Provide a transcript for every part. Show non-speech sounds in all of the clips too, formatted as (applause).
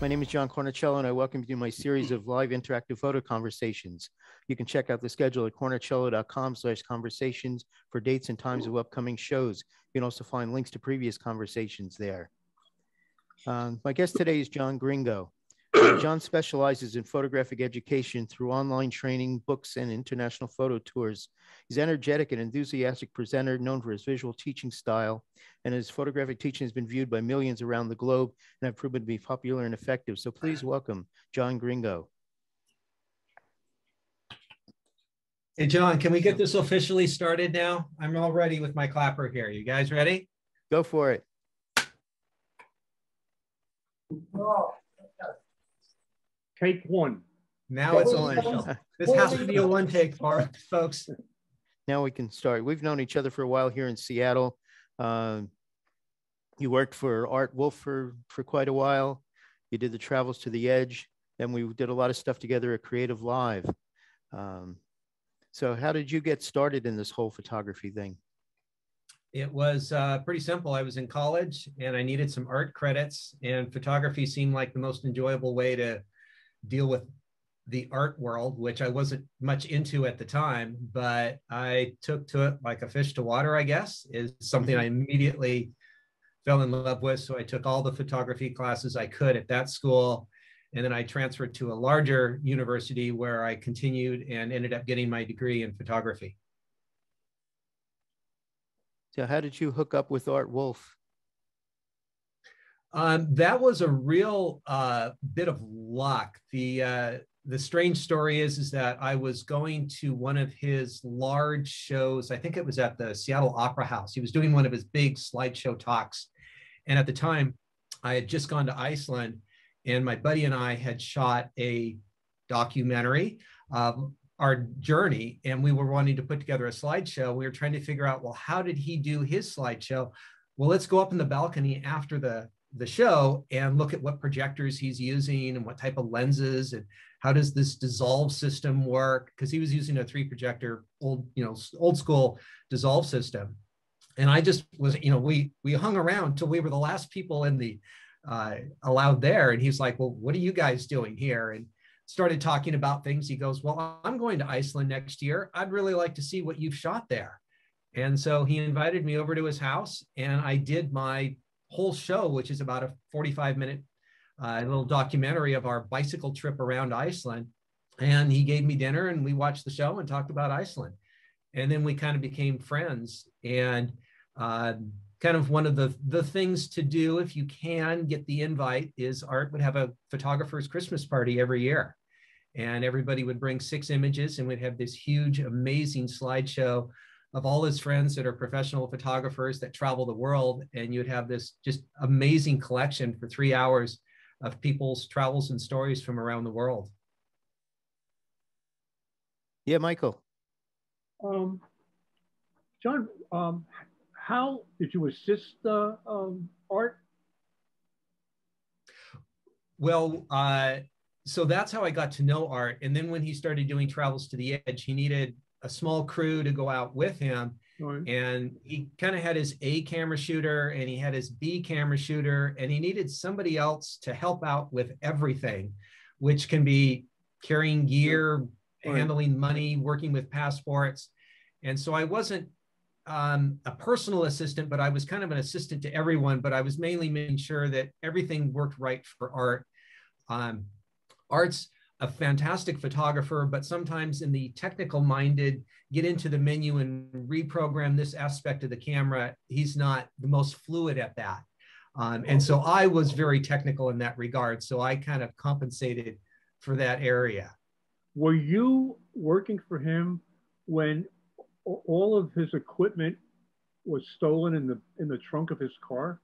My name is John Cornicello, and I welcome you to my series of live interactive photo conversations. You can check out the schedule at cornicello.com slash conversations for dates and times of upcoming shows. You can also find links to previous conversations there. Um, my guest today is John Greengo. John specializes in photographic education through online training, books, and international photo tours. He's an energetic and enthusiastic presenter known for his visual teaching style, and his photographic teaching has been viewed by millions around the globe and have proven to be popular and effective. So please welcome John Greengo. Hey, John, can we get this officially started now? I'm all ready with my clapper here. You guys ready? Go for it. Take one. Now it's official. This has to be a one take, folks. Now we can start. We've known each other for a while here in Seattle. Uh, you worked for Art Wolfe for, for quite a while. You did the Travels to the Edge. Then we did a lot of stuff together at Creative Live. Um, so how did you get started in this whole photography thing? It was uh, pretty simple. I was in college and I needed some art credits, and photography seemed like the most enjoyable way to deal with the art world, which I wasn't much into at the time, but I took to it like a fish to water, I guess, is something mm-hmm. I immediately fell in love with. So I took all the photography classes I could at that school. And then I transferred to a larger university where I continued and ended up getting my degree in photography. So, how did you hook up with Art Wolfe? Um, that was a real uh, bit of luck. The uh, the strange story is is that I was going to one of his large shows. I think it was at the Seattle Opera House. He was doing one of his big slideshow talks, and at the time, I had just gone to Iceland, and my buddy and I had shot a documentary. our journey and we were wanting to put together a slideshow we were trying to figure out well how did he do his slideshow well let's go up in the balcony after the the show and look at what projectors he's using and what type of lenses and how does this dissolve system work? Because he was using a three projector old you know old school dissolve system. And i just was you know we we hung around till we were the last people in the uh, allowed there. And he's like well what are you guys doing here? And started talking about things. He goes well i'm going to iceland next year. I'd really like to see what you've shot there. And so he invited me over to his house and i did my whole show, which is about a 45 minute uh, little documentary of our bicycle trip around Iceland. And he gave me dinner and we watched the show and talked about Iceland. And then we kind of became friends. And uh, kind of one of the, the things to do if you can get the invite is Art would have a photographer's Christmas party every year. And everybody would bring six images and we'd have this huge, amazing slideshow of all his friends that are professional photographers that travel the world and you'd have this just amazing collection for three hours of people's travels and stories from around the world. Yeah michael. Um, john um, how did you assist uh, um, art? Well uh, so that's how i got to know art. And then when he started doing travels to the edge he needed a small crew to go out with him. Right. And he kind of had his A camera shooter and he had his B camera shooter, and he needed somebody else to help out with everything, which can be carrying gear, right. handling money, working with passports. And so I wasn't um, a personal assistant, but I was kind of an assistant to everyone, but I was mainly making sure that everything worked right for art. Um, art's a fantastic photographer, but sometimes in the technical minded, get into the menu and reprogram this aspect of the camera. He's not the most fluid at that. Um, and so I was very technical in that regard. So I kind of compensated for that area. Were you working for him when all of his equipment was stolen in the in the trunk of his car?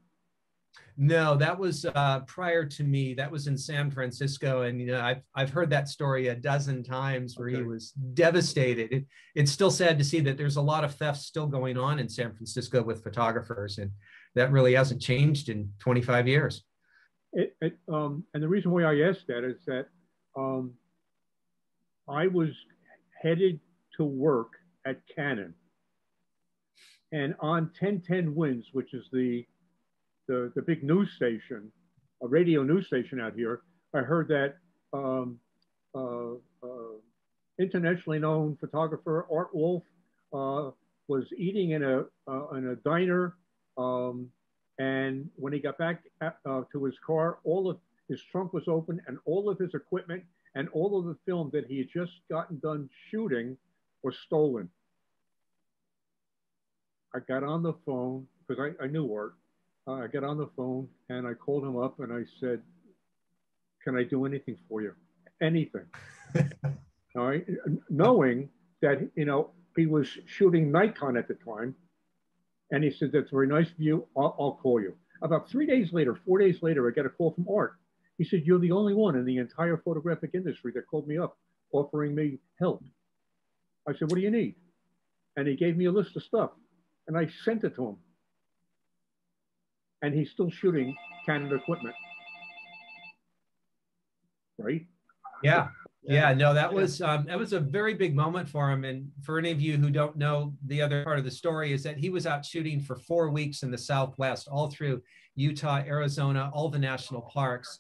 No, that was uh, prior to me. That was in San Francisco, and you know, I've I've heard that story a dozen times where okay. he was devastated. It, it's still sad to see that there's a lot of theft still going on in San Francisco with photographers, and that really hasn't changed in 25 years. It, it, um, and the reason why I asked that is that um, I was headed to work at Canon, and on 1010 Wins, which is the the, the big news station, a radio news station out here, I heard that um, uh, uh, internationally known photographer Art Wolfe uh, was eating in a uh, in a diner, um, and when he got back at, uh, to his car, all of his trunk was open, and all of his equipment and all of the film that he had just gotten done shooting was stolen. I got on the phone because I, I knew Art. Uh, I got on the phone and I called him up and I said, "Can I do anything for you? Anything." (laughs) All right, knowing that you know he was shooting Nikon at the time, and he said, "That's a very nice view. I'll, I'll call you." About three days later, four days later, I get a call from Art. He said, "You're the only one in the entire photographic industry that called me up, offering me help." I said, "What do you need?" And he gave me a list of stuff and I sent it to him. And he's still shooting Canon equipment. Right? Yeah. Yeah, no, that was um, that was a very big moment for him. And for any of you who don't know, the other part of the story is that he was out shooting for four weeks in the Southwest, all through Utah, Arizona, all the national parks.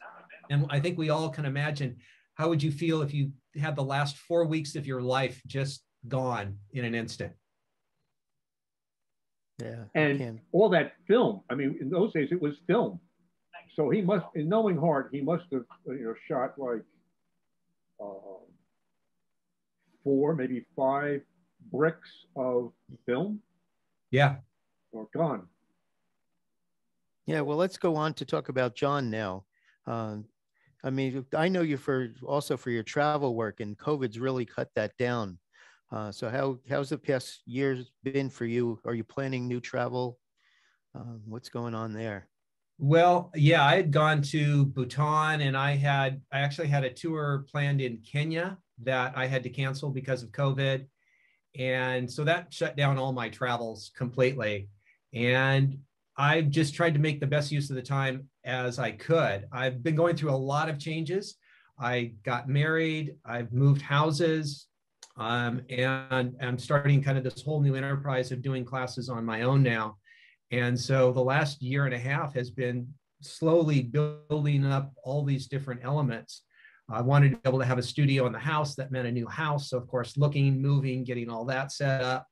And I think we all can imagine how would you feel if you had the last four weeks of your life just gone in an instant? Yeah. And all that film, I mean, in those days it was film. So he must, in knowing Hart, he must have, you know, shot like uh, four, maybe five bricks of film. Yeah. Or gone. Yeah. Well, let's go on to talk about John now. Um, I mean, I know you for also for your travel work, and COVID's really cut that down. Uh, so how how's the past years been for you? Are you planning new travel? Um, what's going on there? Well, yeah, I had gone to Bhutan and I had I actually had a tour planned in Kenya that I had to cancel because of COVID. And so that shut down all my travels completely. And I've just tried to make the best use of the time as I could. I've been going through a lot of changes. I got married, I've moved houses, um, and I'm starting kind of this whole new enterprise of doing classes on my own now. And so the last year and a half has been slowly building up all these different elements. I wanted to be able to have a studio in the house that meant a new house. So, of course, looking, moving, getting all that set up.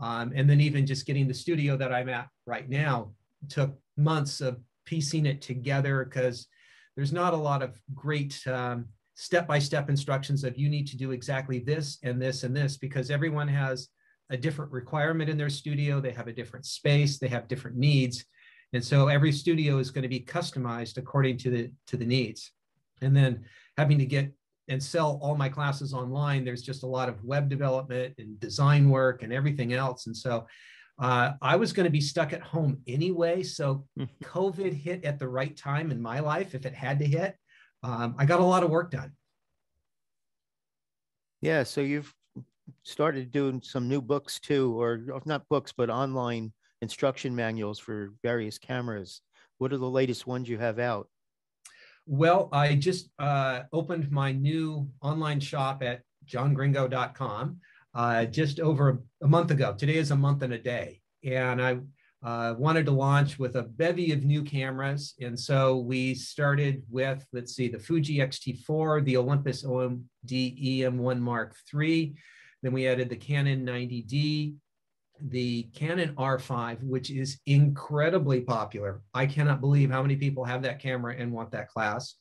Um, and then even just getting the studio that I'm at right now took months of piecing it together because there's not a lot of great um, step-by-step instructions of you need to do exactly this and this and this because everyone has a different requirement in their studio. They have a different space. They have different needs. And so every studio is going to be customized according to the to the needs. And then having to get and sell all my classes online there's just a lot of web development and design work and everything else. And so uh, i was going to be stuck at home anyway. So covid hit at the right time in my life if it had to hit um, I got a lot of work done. Yeah, so you've started doing some new books too, or not books, but online instruction manuals for various cameras. What are the latest ones you have out? Well, I just uh, opened my new online shop at johngreengo.com uh, just over a month ago. Today is a month and a day. And I uh, wanted to launch with a bevy of new cameras. And so we started with, let's see, the Fuji X-T4, the Olympus OMD EM1 Mark III. Then we added the Canon 90D, the Canon R5, which is incredibly popular. I cannot believe how many people have that camera and want that class.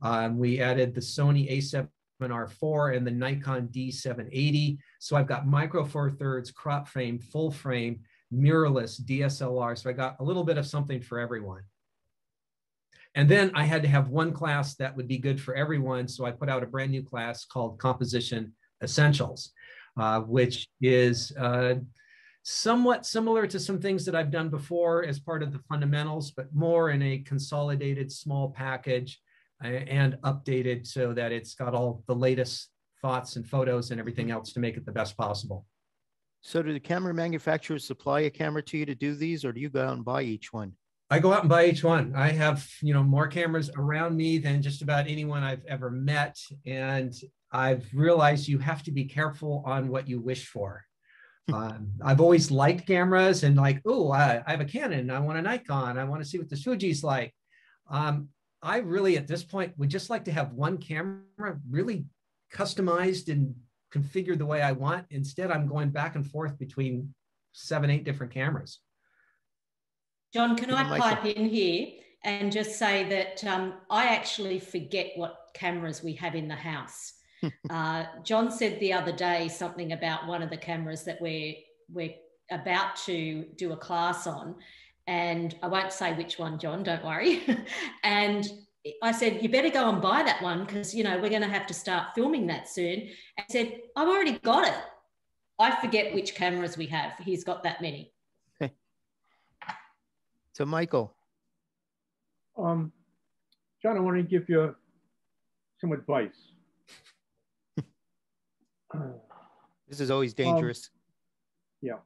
Um, we added the Sony A7 R4 and the Nikon D780. So I've got micro four thirds, crop frame, full frame, mirrorless DSLR. So I got a little bit of something for everyone. And then I had to have one class that would be good for everyone. So I put out a brand new class called Composition Essentials, uh, which is uh, somewhat similar to some things that I've done before as part of the fundamentals, but more in a consolidated small package uh, and updated so that it's got all the latest thoughts and photos and everything else to make it the best possible. So do the camera manufacturers supply a camera to you to do these, or do you go out and buy each one? I go out and buy each one. I have, you know, more cameras around me than just about anyone I've ever met. And I've realized you have to be careful on what you wish for. um, I've always liked cameras and like, oh, I, I, have a Canon. I want a Nikon. I want to see what the Fuji's like. Um, I really, at this point, would just like to have one camera really customized and configured the way I want. Instead, I'm going back and forth between seven, eight different cameras. John, can I pipe in here and just say that um, I actually forget what cameras we have in the house. (laughs) uh, John said the other day something about one of the cameras that we're we're about to do a class on, and I won't say which one, John. Don't worry. (laughs) and I said, you better go and buy that one because you know we're going to have to start filming that soon. And said, I've already got it. I forget which cameras we have. He's got that many. (laughs) so, Michael. Um, John, I want to give you some advice. (laughs) this is always dangerous. Um, yeah.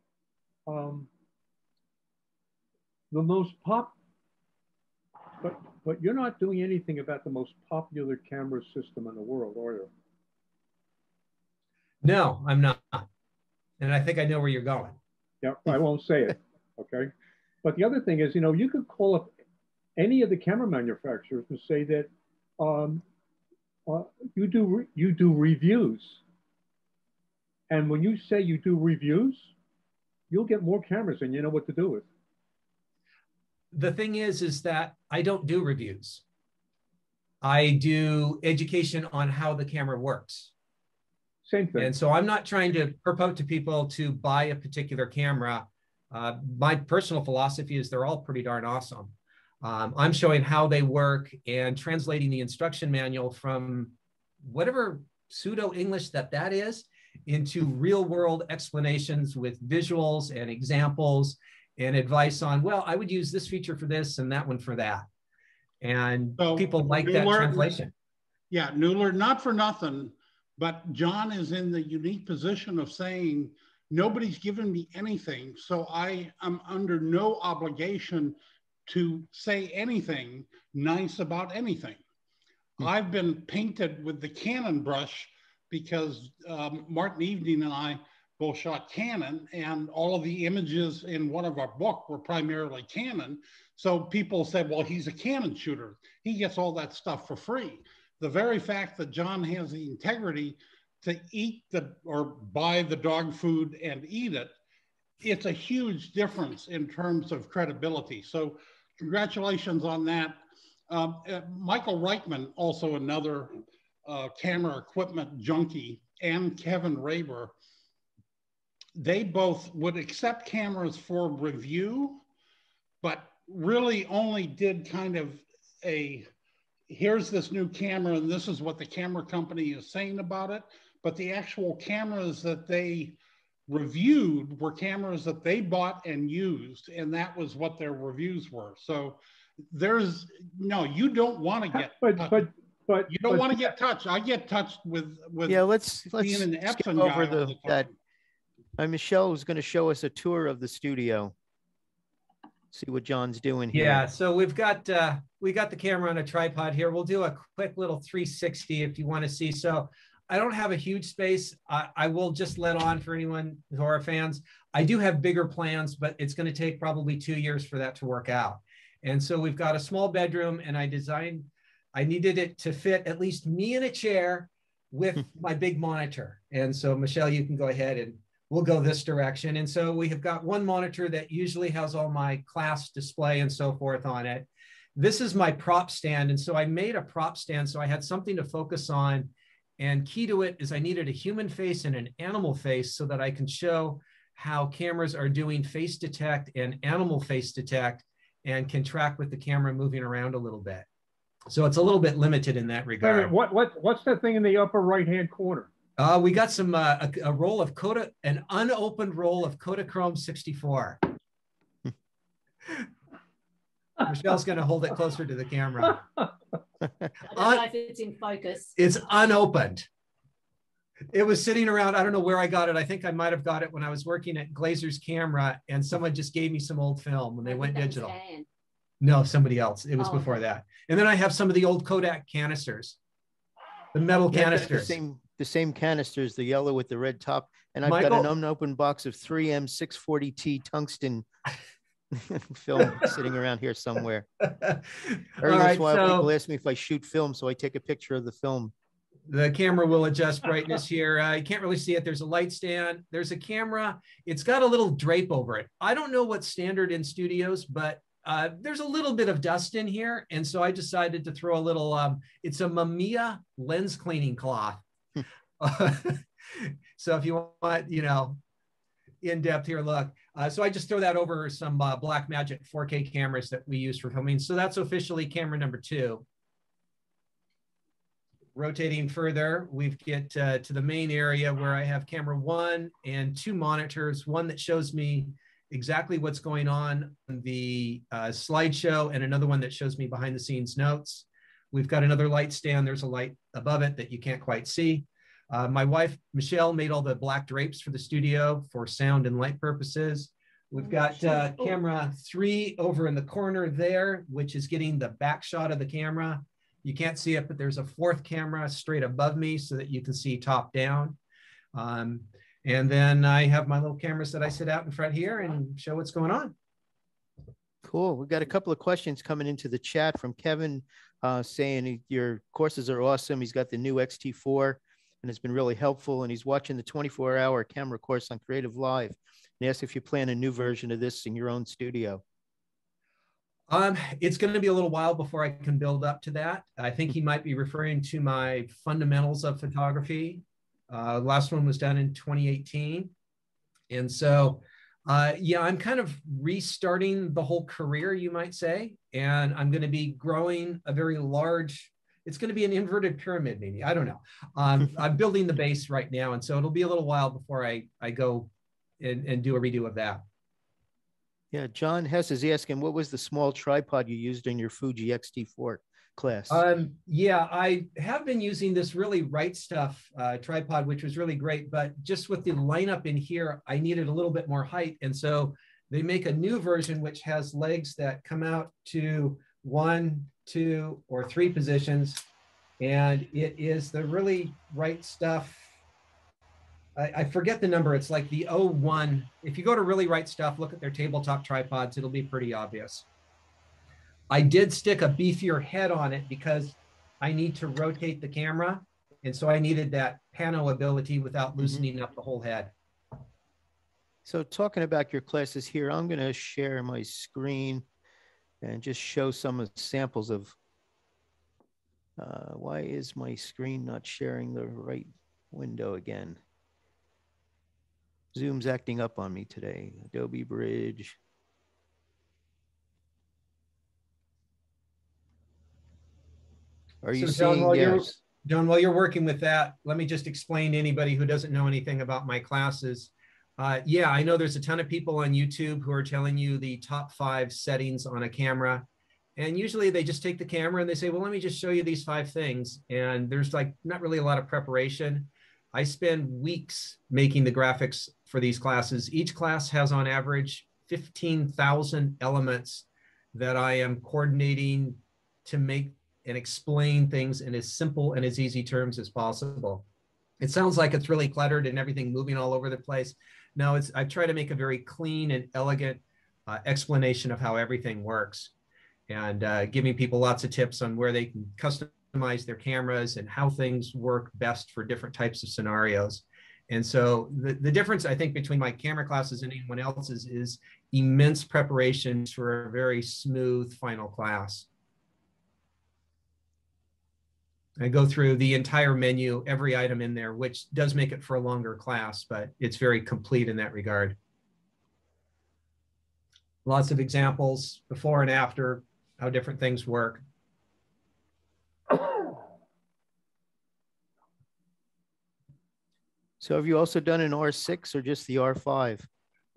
Um, the most pop, but but you're not doing anything about the most popular camera system in the world, are you? No, I'm not. And I think I know where you're going. Yeah, I won't say it. (laughs) Okay. But the other thing is, you know, you could call up any of the camera manufacturers and say that um, uh, you do you do reviews, and when you say you do reviews, you'll get more cameras and you know what to do with. The thing is, is that I don't do reviews. I do education on how the camera works. Same thing. And so I'm not trying to purport to people to buy a particular camera. Uh, my personal philosophy is they're all pretty darn awesome. Um, I'm showing how they work and translating the instruction manual from whatever pseudo English that that is into real world explanations with visuals and examples and advice on, well, I would use this feature for this and that one for that. And so people like that translation. Yeah, Nuller, not for nothing, but John is in the unique position of saying, nobody's given me anything. So I am under no obligation to say anything nice about anything. Mm. I've been painted with the Canon brush because um, Martin Evening and I both shot Canon, and all of the images in one of our book were primarily Canon. So people said, well, he's a Canon shooter. He gets all that stuff for free. The very fact that John has the integrity to eat the or buy the dog food and eat it, it's a huge difference in terms of credibility. So congratulations on that. Um, uh, Michael Reichman, also another uh, camera equipment junkie, and Kevin Raber, they both would accept cameras for review, but really only did kind of a here's this new camera and this is what the camera company is saying about it. But the actual cameras that they reviewed were cameras that they bought and used, and that was what their reviews were. So there's no, you don't want to get, but but but you don't want to get touched. I get touched with with yeah. Let's let's being an Epson over the, the that. Uh, Michelle is going to show us a tour of the studio. See what John's doing here. Yeah, so we've got uh, we got the camera on a tripod here. We'll do a quick little 360 if you want to see. So I don't have a huge space. I, I, will just let on for anyone who are fans. I do have bigger plans, but it's going to take probably two years for that to work out. And so we've got a small bedroom, and I designed, I needed it to fit at least me in a chair with my big monitor. And so, Michelle, you can go ahead and we'll go this direction. And so we have got one monitor that usually has all my class display and so forth on it. This is my prop stand. And so I made a prop stand so I had something to focus on and key to it is I needed a human face and an animal face so that I can show how cameras are doing face detect and animal face detect and can track with the camera moving around a little bit. So it's a little bit limited in that regard. What, what, what's that thing in the upper right-hand corner? Uh, we got some, uh, a, a roll of Koda, an unopened roll of Kodachrome 64. (laughs) Michelle's going to hold it closer to the camera. (laughs) I don't know if it's in focus. It's unopened. It was sitting around. I don't know where I got it. I think I might have got it when I was working at Glazer's Camera, and someone just gave me some old film when they went digital. No, somebody else. It was oh, before that. And then I have some of the old Kodak canisters, the metal yeah, canisters. The same, the same canisters, the yellow with the red top. And I've Michael, got an unopened box of 3M 640T tungsten (laughs) film (laughs) sitting around here somewhere. (laughs) Every once right, in a while, so people ask me if I shoot film, so I take a picture of the film. the camera will adjust brightness here. Uh, you can't really see it. There's a light stand. There's a camera. It's got a little drape over it. I don't know what's standard in studios, but uh, there's a little bit of dust in here. And so I decided to throw a little, um, it's a Mamiya lens cleaning cloth. (laughs) so if you want, you know, in depth here, look. Uh, so I just throw that over some uh, Blackmagic 4K cameras that we use for filming. So that's officially camera number two. Rotating further, we get uh, to the main area where I have camera one and two monitors, one that shows me exactly what's going on in the uh, slideshow and another one that shows me behind the scenes notes. We've got another light stand. There's a light above it that you can't quite see. Uh, my wife, Michelle, made all the black drapes for the studio for sound and light purposes. We've got uh, camera three over in the corner there, which is getting the back shot of the camera. You can't see it, but there's a fourth camera straight above me so that you can see top down. Um, and then I have my little cameras that I sit out in front here and show what's going on. Cool. We've got a couple of questions coming into the chat from Kevin uh, saying your courses are awesome. He's got the new XT4 and it's been really helpful. And he's watching the 24 hour camera course on Creative Live. And he asked if you plan a new version of this in your own studio. Um, it's going to be a little while before I can build up to that. I think he might be referring to my fundamentals of photography. Uh, last one was done in 2018. And so, uh, yeah, I'm kind of restarting the whole career, you might say. And I'm going to be growing a very large, it's going to be an inverted pyramid, maybe. I don't know. Um, (laughs) I'm building the base right now. And so it'll be a little while before I, I go and, and do a redo of that. Yeah, John Hess is asking, what was the small tripod you used in your Fuji X-T4 class? Um, yeah, I have been using this really right stuff uh, tripod, which was really great, but just with the lineup in here, I needed a little bit more height. And so they make a new version, which has legs that come out to one, two, or three positions. And it is the really right stuff I, forget the number. It's like the 01. If you go to really right stuff, look at their tabletop tripods, it'll be pretty obvious. I did stick a beefier head on it because I need to rotate the camera. And so I needed that pano ability without Mm-hmm. loosening up the whole head. So talking about your classes here, I'm going to share my screen and just show some of samples of, uh, why is my screen not sharing the right window again? Zoom's acting up on me today. Adobe Bridge. Are you So, John, seeing? while you're- Yes. John, while you're working with that, let me just explain to anybody who doesn't know anything about my classes. Uh, yeah, I know there's a ton of people on YouTube who are telling you the top five settings on a camera. And usually they just take the camera and they say, well, let me just show you these five things. And there's like not really a lot of preparation. I spend weeks making the graphics for these classes. Each class has on average 15,000 elements that I am coordinating to make and explain things in as simple and as easy terms as possible. It sounds like it's really cluttered and everything moving all over the place. No, it's I try to make a very clean and elegant uh, explanation of how everything works and uh, giving people lots of tips on where they can customize their cameras and how things work best for different types of scenarios. And so the, the difference I think between my camera classes and anyone else's is immense preparation for a very smooth final class. I go through the entire menu, every item in there, which does make it for a longer class, but it's very complete in that regard. Lots of examples before and after, how different things work. (coughs) So have you also done an R6 or just the R5?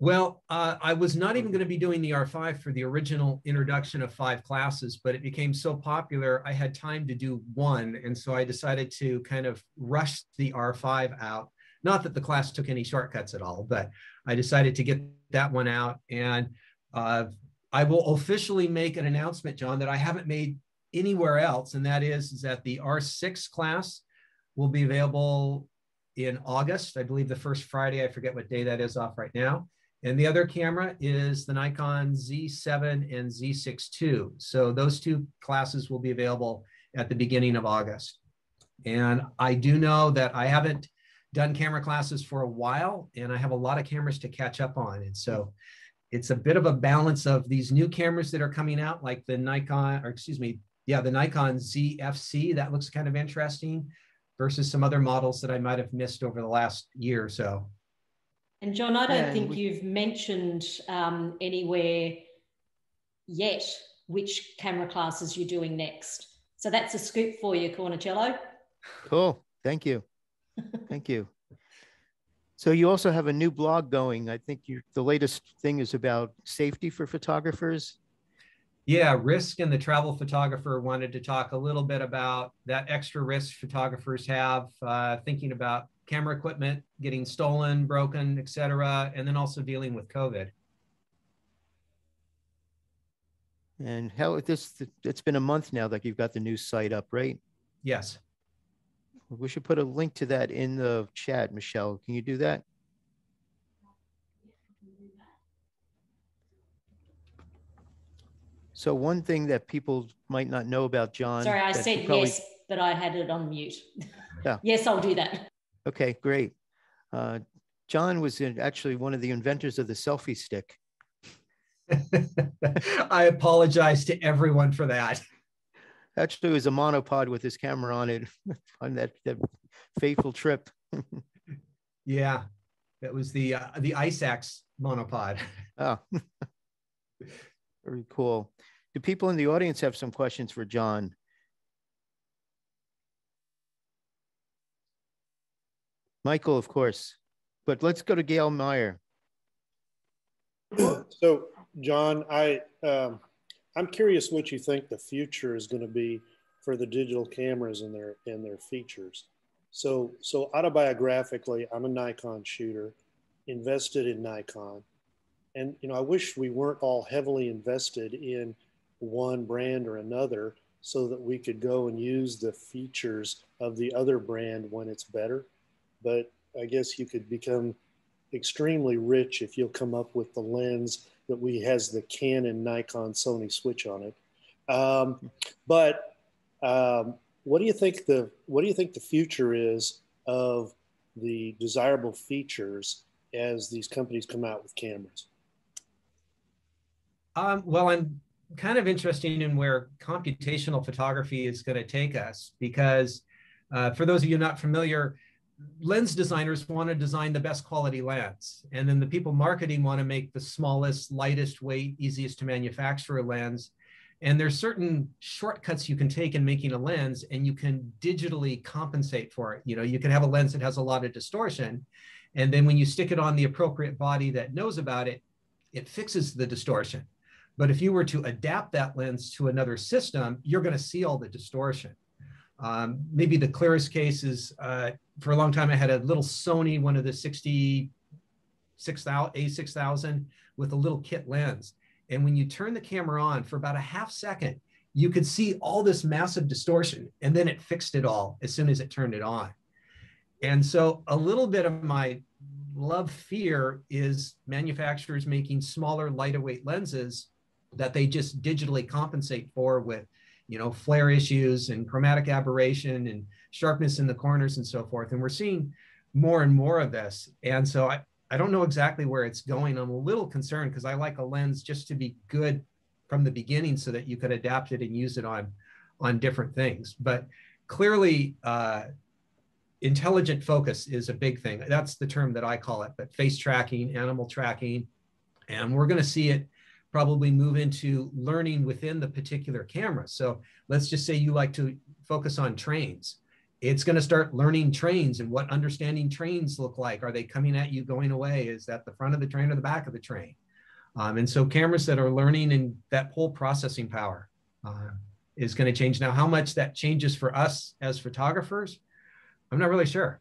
Well, uh, I was not even going to be doing the R5 for the original introduction of five classes, but it became so popular, I had time to do one. And so I decided to kind of rush the R5 out. Not that the class took any shortcuts at all, but I decided to get that one out. And uh, I will officially make an announcement, John, that I haven't made anywhere else. And that is, is that the R6 class will be available in August. I believe the first Friday, I forget what day that is off right now. And the other camera is the Nikon Z7 and Z6 II. So those two classes will be available at the beginning of August. And I do know that I haven't done camera classes for a while and I have a lot of cameras to catch up on. And so it's a bit of a balance of these new cameras that are coming out, like the Nikon, or excuse me, yeah, the Nikon ZFC, that looks kind of interesting versus some other models that I might have missed over the last year or so. And John, I don't think we... you've mentioned um, anywhere yet which camera classes you're doing next. So that's a scoop for you, Cornicello. Cool. Thank you. (laughs) Thank you. So you also have a new blog going. I think you, the latest thing is about safety for photographers. Yeah, Risk and the travel photographer wanted to talk a little bit about that extra risk photographers have, uh, thinking about camera equipment getting stolen, broken, etc., and then also dealing with COVID. And how this it's been a month now that you've got the new site up, right? Yes. We should put a link to that in the chat, Michelle. Can you do that? So one thing that people might not know about John. Sorry, I said probably... yes, but I had it on mute. Yeah. (laughs) yes, I'll do that. Okay, great. Uh, John was in, actually one of the inventors of the selfie stick. (laughs) I apologize to everyone for that. Actually, it was a monopod with his camera on it (laughs) on that, that fateful trip. (laughs) yeah, that was the uh, the IceAxe monopod. oh, very cool. Do people in the audience have some questions for John? Michael, of course, but let's go to Gail Meyer. (clears throat) So, John, I um, I'm curious what you think the future is going to be for the digital cameras and their and their features. So, so autobiographically, I'm a Nikon shooter, invested in Nikon, and you know I wish we weren't all heavily invested in one brand or another, so that we could go and use the features of the other brand when it's better. But I guess you could become extremely rich if you'll come up with the lens that we has the Canon, Nikon, Sony switch on it. Um, but um, what do you think the what do you think the future is of the desirable features as these companies come out with cameras? Um, well, I'm kind of interested in where computational photography is going to take us because uh, for those of you not familiar, lens designers want to design the best quality lens. And then the people marketing want to make the smallest, lightest weight, easiest to manufacture a lens. And there's certain shortcuts you can take in making a lens and you can digitally compensate for it. You know, you can have a lens that has a lot of distortion. And then when you stick it on the appropriate body that knows about it, it fixes the distortion. But if you were to adapt that lens to another system, you're going to see all the distortion. Um, maybe the clearest case is uh, for a long time, I had a little Sony, one of the 60, A6000 with a little kit lens. And when you turn the camera on for about a half second, you could see all this massive distortion and then it fixed it all as soon as it turned it on. And so a little bit of my love fear is manufacturers making smaller, lighter weight lenses that they just digitally compensate for with you know, flare issues and chromatic aberration and sharpness in the corners and so forth. And we're seeing more and more of this. And so I, I don't know exactly where it's going. I'm a little concerned because I like a lens just to be good from the beginning so that you could adapt it and use it on, on different things. But clearly, uh, intelligent focus is a big thing. That's the term that I call it, but face tracking, animal tracking, and we're going to see it probably move into learning within the particular camera. So let's just say you like to focus on trains. It's going to start learning trains and what understanding trains look like. Are they coming at you going away? Is that the front of the train or the back of the train? Um, and so cameras that are learning and that whole processing power uh, is going to change. Now, how much that changes for us as photographers, I'm not really sure.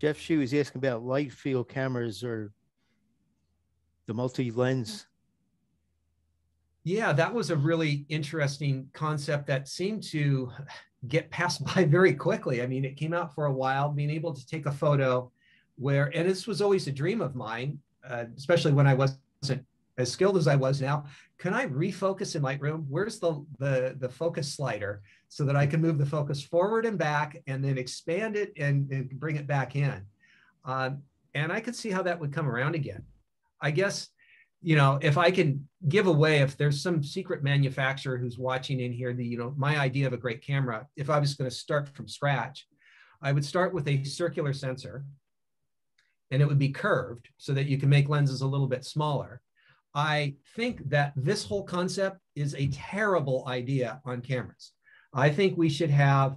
Jeff Shue is asking about light field cameras or the multi-lens. Yeah, that was a really interesting concept that seemed to get passed (laughs) by very quickly. I mean, it came out for a while, being able to take a photo where, and this was always a dream of mine, uh, especially when I wasn't as skilled as I was now. Can I refocus in Lightroom? Where's the, the, the focus slider so that I can move the focus forward and back and then expand it and, and bring it back in? Um, and I could see how that would come around again. I guess, you know, if I can give away, if there's some secret manufacturer who's watching in here, the, you know, my idea of a great camera, if I was going to start from scratch, I would start with a circular sensor and it would be curved so that you can make lenses a little bit smaller. I think that this whole concept is a terrible idea on cameras. I think we should have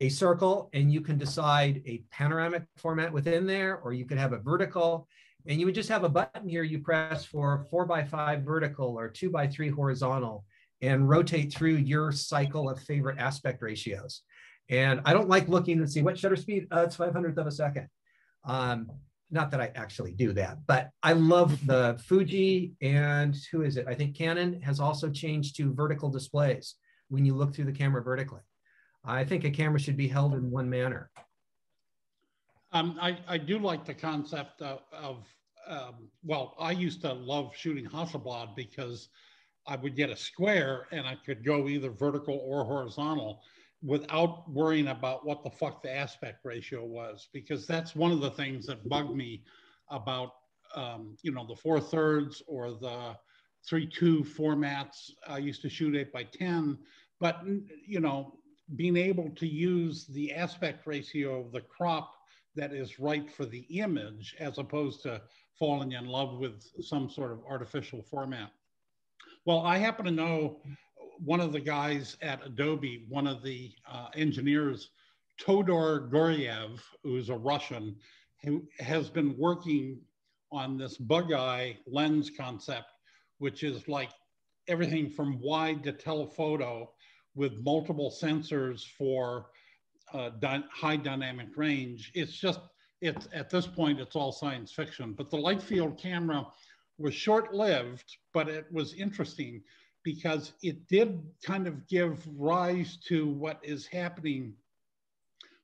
a circle and you can decide a panoramic format within there, or you could have a vertical and you would just have a button here you press for four by five vertical or two by three horizontal and rotate through your cycle of favorite aspect ratios. And I don't like looking and see what shutter speed, uh, it's 500th of a second. Um, not that I actually do that, but I love (laughs) the Fuji and who is it? I think Canon has also changed to vertical displays when you look through the camera vertically. I think a camera should be held in one manner. Um, I, I do like the concept of, of um, well, I used to love shooting Hasselblad because I would get a square and I could go either vertical or horizontal without worrying about what the fuck the aspect ratio was, because that's one of the things that bugged me about, um, you know, the four thirds or the three two formats. I used to shoot eight by 10, but, you know, being able to use the aspect ratio of the crop that is right for the image as opposed to falling in love with some sort of artificial format. Well, I happen to know one of the guys at Adobe, one of the uh, engineers, Todor Georgiev, who's a Russian, who has been working on this bug eye lens concept, which is like everything from wide to telephoto with multiple sensors for uh, high dynamic range. It's just, it's at this point, it's all science fiction. But the light field camera was short lived, but it was interesting because it did kind of give rise to what is happening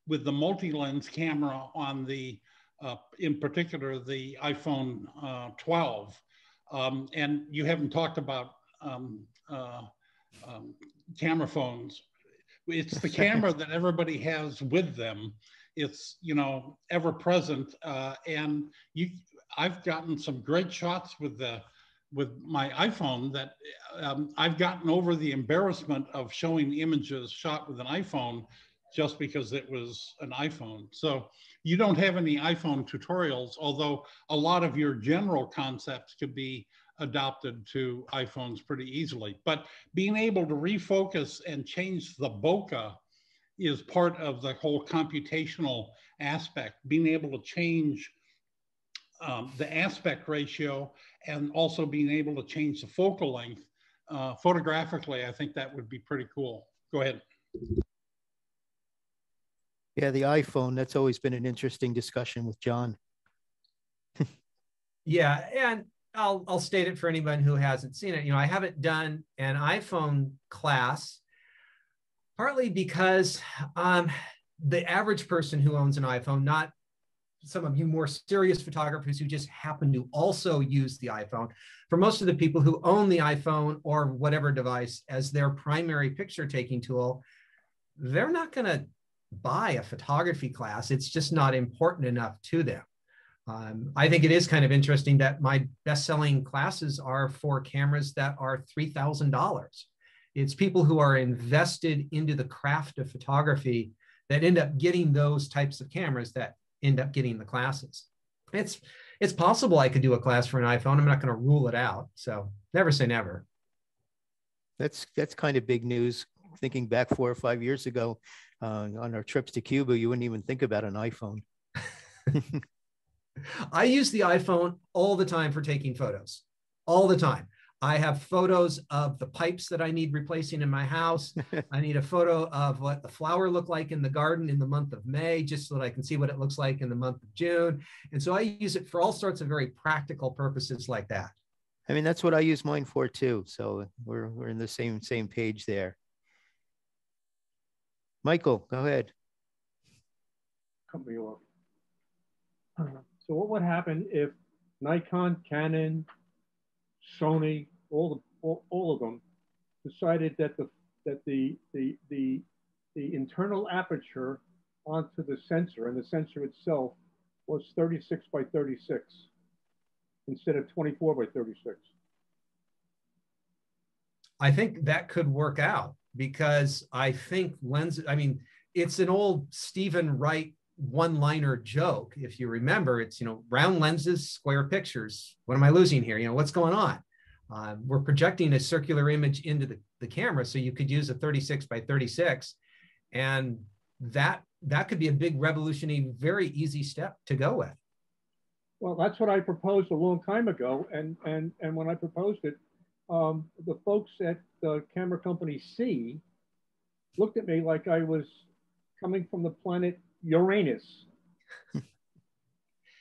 with the multi-lens camera on the, uh, in particular, the iPhone uh, 12. Um, and you haven't talked about um, uh, um, camera phones. It's the camera that everybody has with them. It's, you know, ever present. Uh, and you, I've gotten some great shots with the with my iPhone that um, I've gotten over the embarrassment of showing images shot with an iPhone just because it was an iPhone. So you don't have any iPhone tutorials, although a lot of your general concepts could be adopted to iPhones pretty easily. But being able to refocus and change the bokeh is part of the whole computational aspect, being able to change um, the aspect ratio and also being able to change the focal length uh, photographically, I think that would be pretty cool. Go ahead. Yeah, the iPhone, that's always been an interesting discussion with John. (laughs) yeah, and I'll, I'll state it for anyone who hasn't seen it. You know, I haven't done an iPhone class partly because um, the average person who owns an iPhone, not some of you more serious photographers who just happen to also use the iPhone. For most of the people who own the iPhone or whatever device as their primary picture taking tool, they're not going to buy a photography class. It's just not important enough to them. Um, I think it is kind of interesting that my best selling classes are for cameras that are $3,000. It's people who are invested into the craft of photography that end up getting those types of cameras that end up getting the classes. It's it's possible I could do a class for an iPhone. I'm not going to rule it out. So never say never. That's that's kind of big news. Thinking back four or five years ago, uh, on our trips to Cuba, you wouldn't even think about an iPhone. (laughs) I use the iPhone all the time for taking photos, all the time. I have photos of the pipes that I need replacing in my house. (laughs) I need a photo of what the flower looked like in the garden in the month of May, just so that I can see what it looks like in the month of June. And so I use it for all sorts of very practical purposes like that. I mean, that's what I use mine for too. So we're, we're in the same, same page there. Michael, go ahead. Cut me off. So what would happen if Nikon, Canon, Sony, all the all, all of them decided that the that the the the the internal aperture onto the sensor and the sensor itself was 36 by 36 instead of 24 by 36. I think that could work out because I think lens, I mean, it's an old Steven Wright one-liner joke. If you remember, it's, you know, round lenses, square pictures. What am I losing here? You know, what's going on? Uh, we're projecting a circular image into the, the camera. So you could use a 36 by 36 and that that could be a big revolutionary, very easy step to go with. Well, that's what I proposed a long time ago. And, and, and when I proposed it, um, the folks at the camera company C looked at me like I was coming from the planet Uranus. (laughs)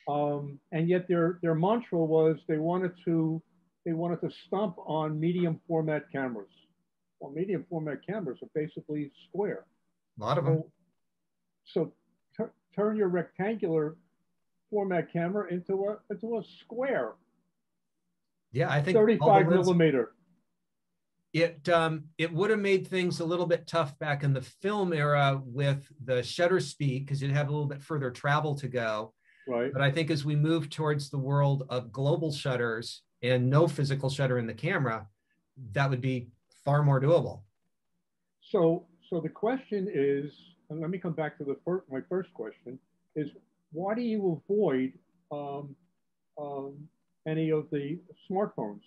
um, and yet their, their mantra was they wanted to they wanted to stomp on medium format cameras. Well, medium format cameras are basically square. A lot of them. So, so turn your rectangular format camera into a into a square. Yeah, I think 35 millimeter. It um, it would have made things a little bit tough back in the film era with the shutter speed because you'd have a little bit further travel to go. Right. But I think as we move towards the world of global shutters and no physical shutter in the camera, that would be far more doable. So, so the question is, and let me come back to the first, my first question is, why do you avoid um, um, any of the smartphones?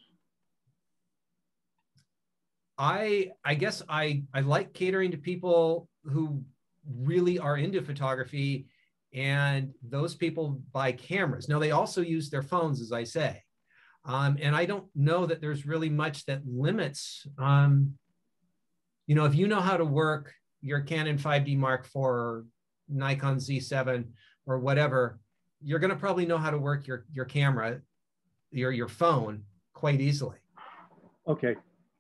I I guess I I like catering to people who really are into photography and those people buy cameras. Now they also use their phones, as I say. Um, and I don't know that there's really much that limits, um, you know, if you know how to work your Canon 5D Mark IV or Nikon Z7 or whatever, you're going to probably know how to work your, your camera, your, your phone quite easily. Okay.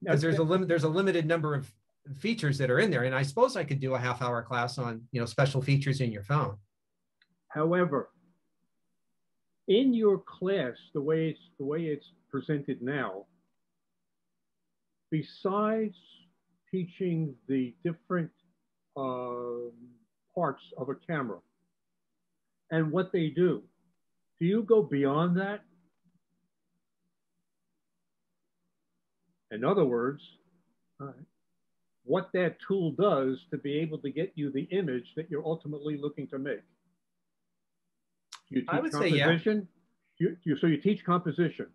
Because there's a limit, there's a limited number of features that are in there. And I suppose I could do a half hour class on, you know, special features in your phone. However, in your class, the way it's the way it's presented now, besides teaching the different uh, parts of a camera and what they do, do you go beyond that? In other words, what that tool does to be able to get you the image that you're ultimately looking to make. You teach I would composition. say yeah. You, you, so you teach composition.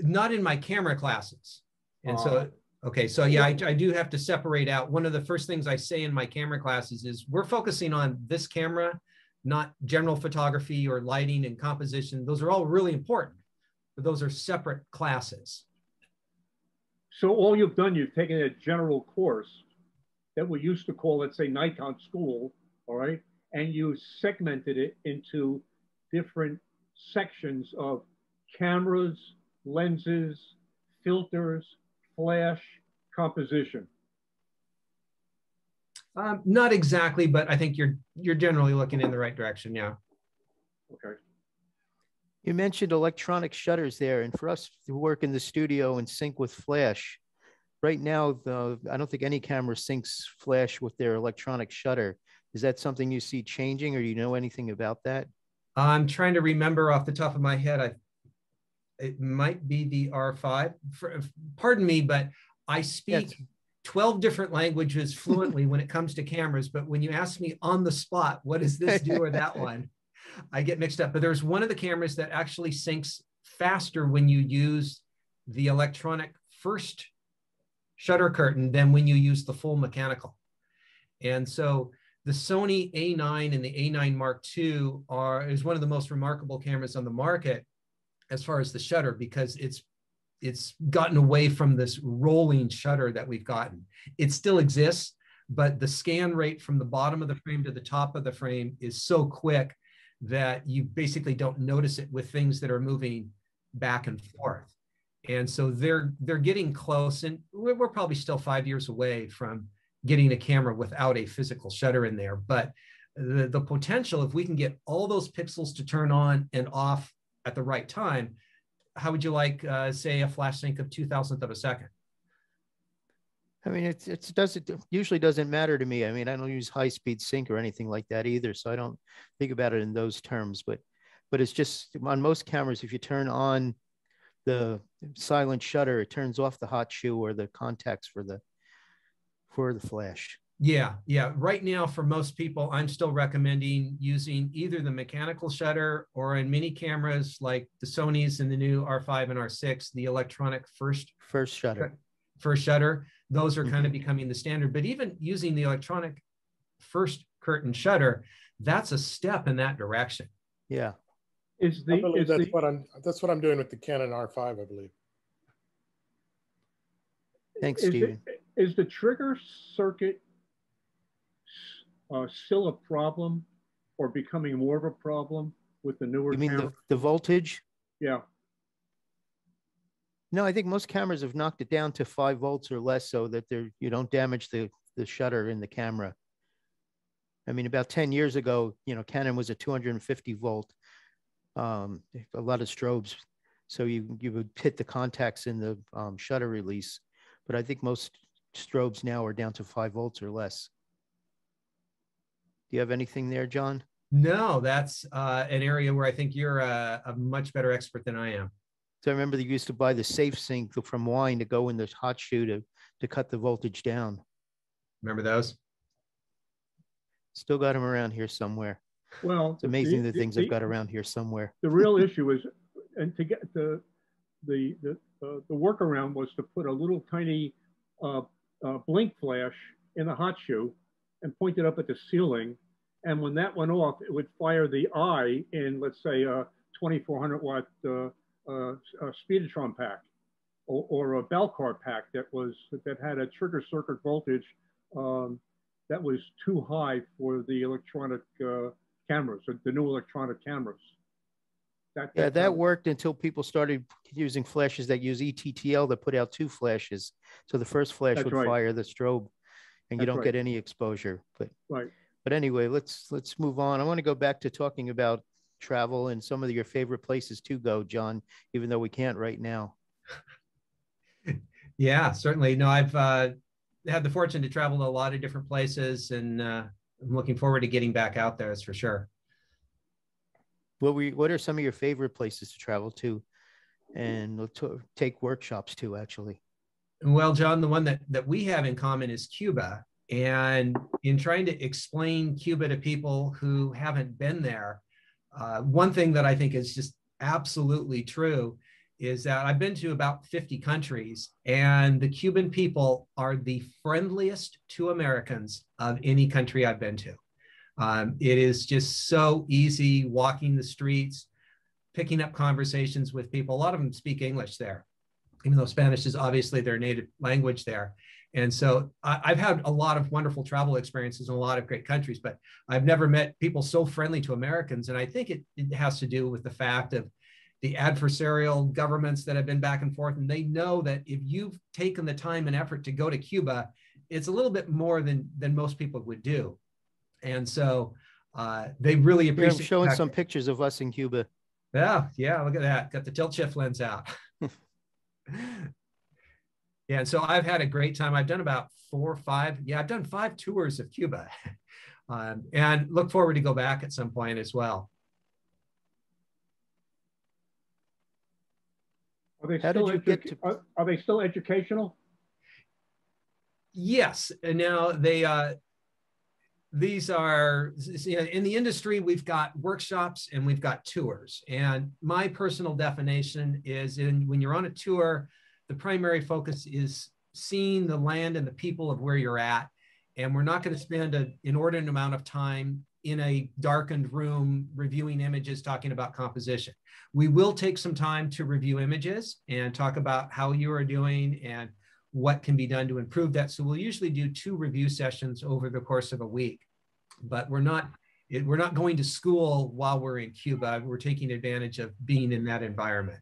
Not in my camera classes. And uh, so, okay, so yeah, I, I do have to separate out. One of the first things I say in my camera classes is we're focusing on this camera, not general photography or lighting and composition. Those are all really important, but those are separate classes. So all you've done, you've taken a general course that we used to call, let's say, Nikon School, all right, and you segmented it into different sections of cameras, lenses, filters, flash, composition. Um, not exactly, but I think you're you're generally looking in the right direction. Yeah. Okay. You mentioned electronic shutters there, and for us who work in the studio and sync with flash, right now, the, I don't think any camera syncs flash with their electronic shutter. Is that something you see changing, or do you know anything about that? I'm trying to remember off the top of my head. I it might be the R5. For, pardon me, but I speak yes. 12 different languages fluently when it comes to cameras. But when you ask me on the spot, what does this do or that (laughs) one, I get mixed up. But there's one of the cameras that actually syncs faster when you use the electronic first shutter curtain than when you use the full mechanical. And so the Sony A9 and the A9 Mark II are is one of the most remarkable cameras on the market as far as the shutter because it's it's gotten away from this rolling shutter that we've gotten. It still exists, but the scan rate from the bottom of the frame to the top of the frame is so quick that you basically don't notice it with things that are moving back and forth. And so they're they're getting close, and we're probably still five years away from getting a camera without a physical shutter in there. But the, the potential, if we can get all those pixels to turn on and off at the right time, how would you like, uh, say, a flash sync of two thousandth of a second? I mean, it's it's does it usually doesn't matter to me. I mean, I don't use high speed sync or anything like that either, so I don't think about it in those terms. But but it's just on most cameras, if you turn on the silent shutter, it turns off the hot shoe or the contacts for the for the flash. Yeah, yeah. Right now, for most people, I'm still recommending using either the mechanical shutter or in many cameras like the Sony's and the new R5 and R6, the electronic first first shutter. First shutter. Those are mm-hmm. kind of becoming the standard. But even using the electronic first curtain shutter, that's a step in that direction. Yeah. Is the, I believe is that's the, what I'm that's what I'm doing with the Canon R5, I believe. Thanks, Steven. is Stephen. It, is the trigger circuit uh, still a problem or becoming more of a problem with the newer You mean the, the voltage? Yeah. No, I think most cameras have knocked it down to five volts or less so that they're, you don't damage the, the shutter in the camera. I mean, about 10 years ago, you know, Canon was a 250 volt, um, a lot of strobes. So you, you would hit the contacts in the um, shutter release. But I think most strobes now are down to five volts or less. Do you have anything there, John? No, that's uh, an area where I think you're a, a, much better expert than I am. So I remember they used to buy the safe sync from Wein to go in the hot shoe to, to cut the voltage down. Remember those? Still got them around here somewhere. Well, it's amazing the, the things the, I've got around here somewhere. The real (laughs) issue is, and to get the the the uh, the workaround was to put a little tiny uh, uh, blink flash in the hot shoe and point it up at the ceiling. And when that went off, it would fire the eye in, let's say, a 2400 watt uh, uh, Speedotron pack or, or, a Balcar pack that was that had a trigger circuit voltage um, that was too high for the electronic uh, cameras, the new electronic cameras. That, yeah, that worked until people started using flashes that use ETTL that put out two flashes. So the first flash would right. fire the strobe, and That's you don't right. get any exposure. But right. But anyway, let's let's move on. I want to go back to talking about travel and some of your favorite places to go, John. Even though we can't right now. (laughs) yeah, certainly. No, I've uh, had the fortune to travel to a lot of different places, and uh, I'm looking forward to getting back out there. That's for sure what we what are some of your favorite places to travel to and to take workshops to actually well john the one that that we have in common is cuba and in trying to explain cuba to people who haven't been there uh, one thing that i think is just absolutely true is that i've been to about 50 countries and the cuban people are the friendliest to americans of any country i've been to um, it is just so easy walking the streets, picking up conversations with people. A lot of them speak English there, even though Spanish is obviously their native language there. And so I, have had a lot of wonderful travel experiences in a lot of great countries, but I've never met people so friendly to Americans. And I think it, it has to do with the fact of the adversarial governments that have been back and forth. And they know that if you've taken the time and effort to go to Cuba, it's a little bit more than, than most people would do. And so uh, they really appreciate. I'm showing some pictures of us in Cuba. Yeah, yeah, look at that. Got the tilt shift lens out. (laughs) yeah, and so I've had a great time. I've done about four or five. Yeah, I've done five tours of Cuba, (laughs) um, and look forward to go back at some point as well. Are they, still edu- to- are, are, they still educational? Yes. And now they uh, these are in the industry we've got workshops and we've got tours and my personal definition is in when you're on a tour the primary focus is seeing the land and the people of where you're at and we're not going to spend an inordinate amount of time in a darkened room reviewing images talking about composition we will take some time to review images and talk about how you are doing and what can be done to improve that. So we'll usually do two review sessions over the course of a week, but we're not it, we're not going to school while we're in Cuba. We're taking advantage of being in that environment.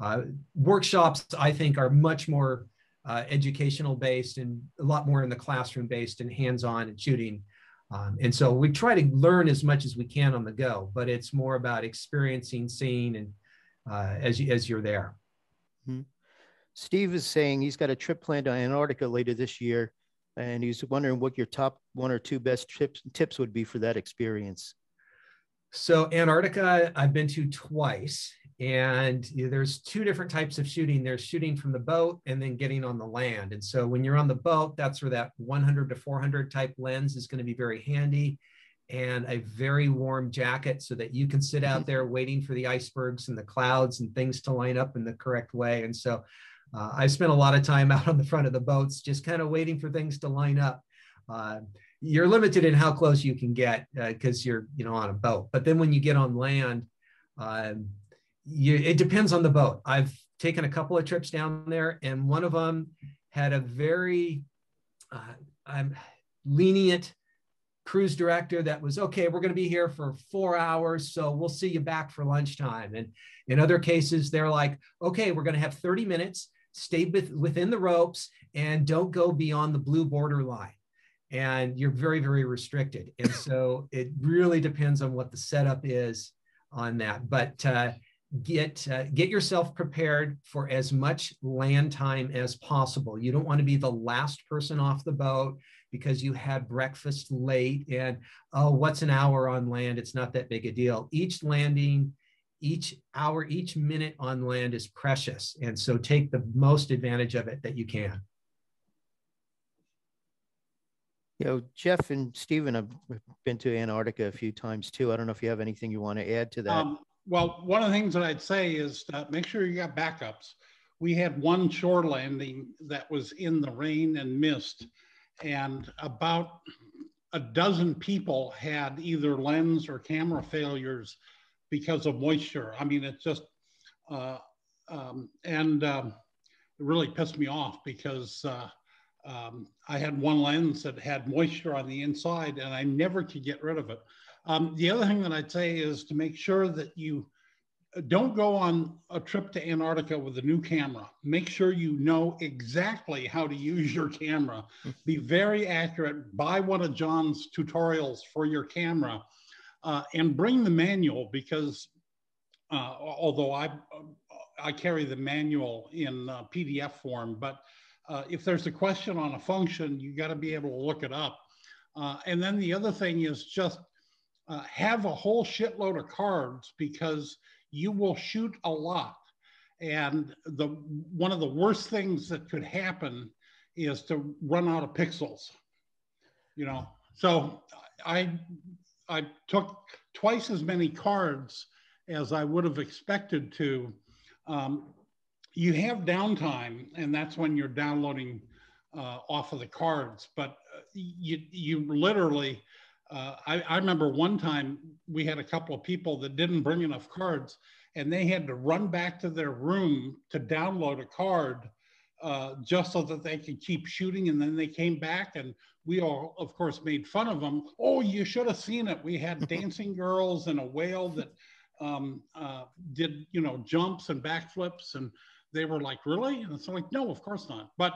Uh, workshops, I think, are much more uh, educational based and a lot more in the classroom based and hands on and shooting. Um, and so we try to learn as much as we can on the go, but it's more about experiencing, seeing, and uh, as you, as you're there. Mm-hmm. Steve is saying he's got a trip planned to Antarctica later this year, and he's wondering what your top one or two best tips tips would be for that experience. So Antarctica, I've been to twice, and there's two different types of shooting. There's shooting from the boat and then getting on the land. And so when you're on the boat, that's where that 100 to 400 type lens is going to be very handy, and a very warm jacket so that you can sit out there waiting for the icebergs and the clouds and things to line up in the correct way. And so uh, I spent a lot of time (laughs) out on the front of the boats, just kind of waiting for things to line up. Uh, you're limited in how close you can get because uh, you're you know on a boat but then when you get on land um, you, it depends on the boat. I've taken a couple of trips down there and one of them had a very uh, lenient cruise director that was okay we're going to be here for four hours so we'll see you back for lunchtime. And in other cases they're like okay we're going to have 30 minutes stay with, within the ropes and don't go beyond the blue border line and you're very very restricted. And so it really depends on what the setup is on that. But uh, get uh, get yourself prepared for as much land time as possible. You don't want to be the last person off the boat because you had breakfast late and oh what's an hour on land? It's not that big a deal. Each landing each hour each minute on land is precious. And so take the most advantage of it that you can. You know, Jeff and Stephen have been to Antarctica a few times too. I don't know if you have anything you want to add to that. Um, well, one of the things that I'd say is make sure you got backups. We had one shore landing that was in the rain and mist, and about a dozen people had either lens or camera failures because of moisture. I mean, it's just, uh, um, and um, it really pissed me off because uh, um, I had one lens that had moisture on the inside and I never could get rid of it. Um, the other thing that I'd say is to make sure that you uh, don't go on a trip to Antarctica with a new camera. Make sure you know exactly how to use your camera. (laughs) Be very accurate. Buy one of John's tutorials for your camera uh, and bring the manual because uh, although I, I carry the manual in uh, PDF form, but uh, if there's a question on a function, you got to be able to look it up. Uh, and then the other thing is just uh, have a whole shitload of cards because you will shoot a lot. And the one of the worst things that could happen is to run out of pixels. You know, so I I took twice as many cards as I would have expected to. Um, you have downtime, and that's when you're downloading uh, off of the cards. But uh, you you literally, uh, I, I remember one time we had a couple of people that didn't bring enough cards, and they had to run back to their room to download a card. Uh, just so that they could keep shooting. And then they came back, and we all, of course, made fun of them. Oh, you should have seen it. We had (laughs) dancing girls and a whale that um, uh, did, you know, jumps and backflips. And they were like, really? And it's like, no, of course not. But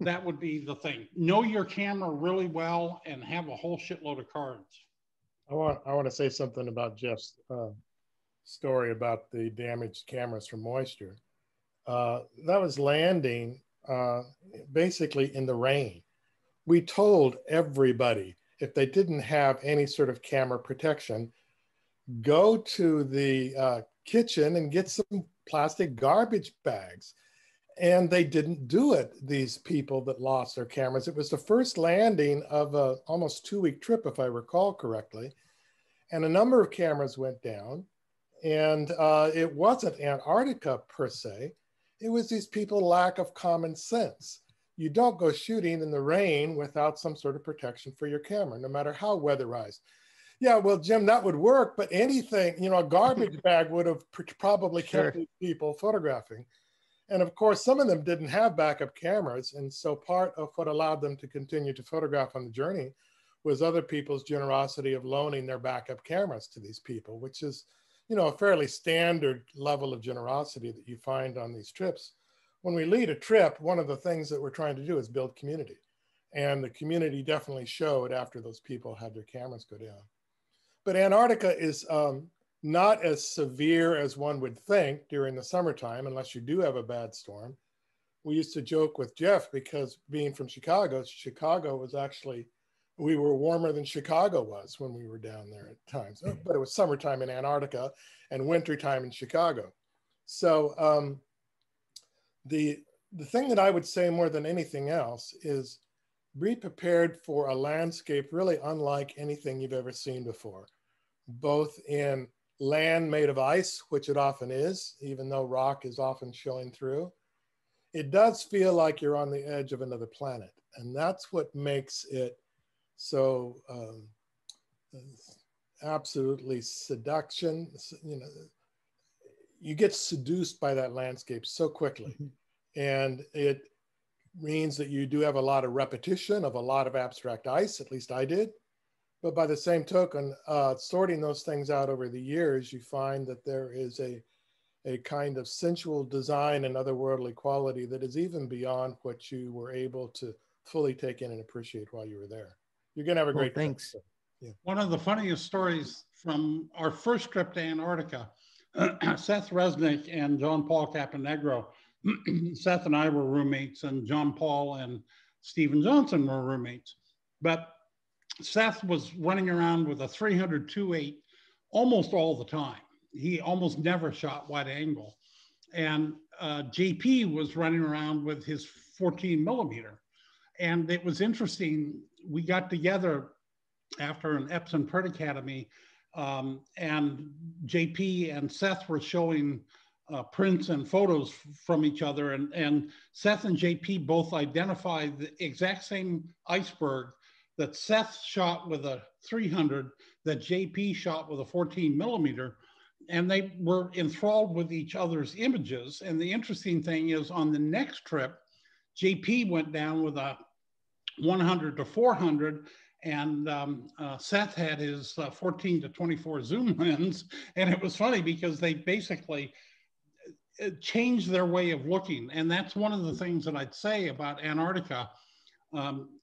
that would be the thing. Know your camera really well and have a whole shitload of cards. I want I want to say something about Jeff's uh, story about the damaged cameras from moisture. Uh, that was landing uh, basically in the rain. We told everybody if they didn't have any sort of camera protection, go to the uh, kitchen and get some plastic garbage bags. And they didn't do it, these people that lost their cameras. It was the first landing of a almost two week trip, if I recall correctly. And a number of cameras went down. And uh, it wasn't Antarctica per se, it was these people lack of common sense. You don't go shooting in the rain without some sort of protection for your camera, no matter how weatherized. Yeah, well, Jim, that would work, but anything, you know, a garbage (laughs) bag would have pr- probably kept sure. people photographing. And of course, some of them didn't have backup cameras. And so part of what allowed them to continue to photograph on the journey was other people's generosity of loaning their backup cameras to these people, which is, you know, a fairly standard level of generosity that you find on these trips. When we lead a trip, one of the things that we're trying to do is build community. And the community definitely showed after those people had their cameras go down. But Antarctica is um, not as severe as one would think during the summertime, unless you do have a bad storm. We used to joke with Jeff because being from Chicago, Chicago was actually, we were warmer than Chicago was when we were down there at times, but it was summertime in Antarctica and wintertime in Chicago. So um, the, the thing that I would say more than anything else is be prepared for a landscape really unlike anything you've ever seen before, both in land made of ice, which it often is, even though rock is often showing through. It does feel like you're on the edge of another planet. And that's what makes it so um, absolutely seduction. You know, you get seduced by that landscape so quickly. Mm-hmm. And it means that you do have a lot of repetition of a lot of abstract ice, at least I did. But by the same token, uh, sorting those things out over the years, you find that there is a, a kind of sensual design and otherworldly quality that is even beyond what you were able to fully take in and appreciate while you were there. You're going to have a great well, thanks. Yeah. One of the funniest stories from our first trip to Antarctica, (clears throat) Seth Resnick and John Paul Caponigro. (clears throat) Seth and I were roommates, and John Paul and Stephen Johnson were roommates. But Seth was running around with a 302.8 almost all the time. He almost never shot wide angle. And uh, JP was running around with his 14 millimeter. And it was interesting. We got together after an Epson Print Academy, um, and JP and Seth were showing uh, prints and photos from each other. And, and Seth and JP both identified the exact same iceberg that Seth shot with a 300, that JP shot with a 14 millimeter, and they were enthralled with each other's images. And the interesting thing is on the next trip, JP went down with a 100 to 400 and um, uh, Seth had his uh, 14 to 24 zoom (laughs) lens. And it was funny because they basically uh, changed their way of looking. And that's one of the things that I'd say about Antarctica. Um,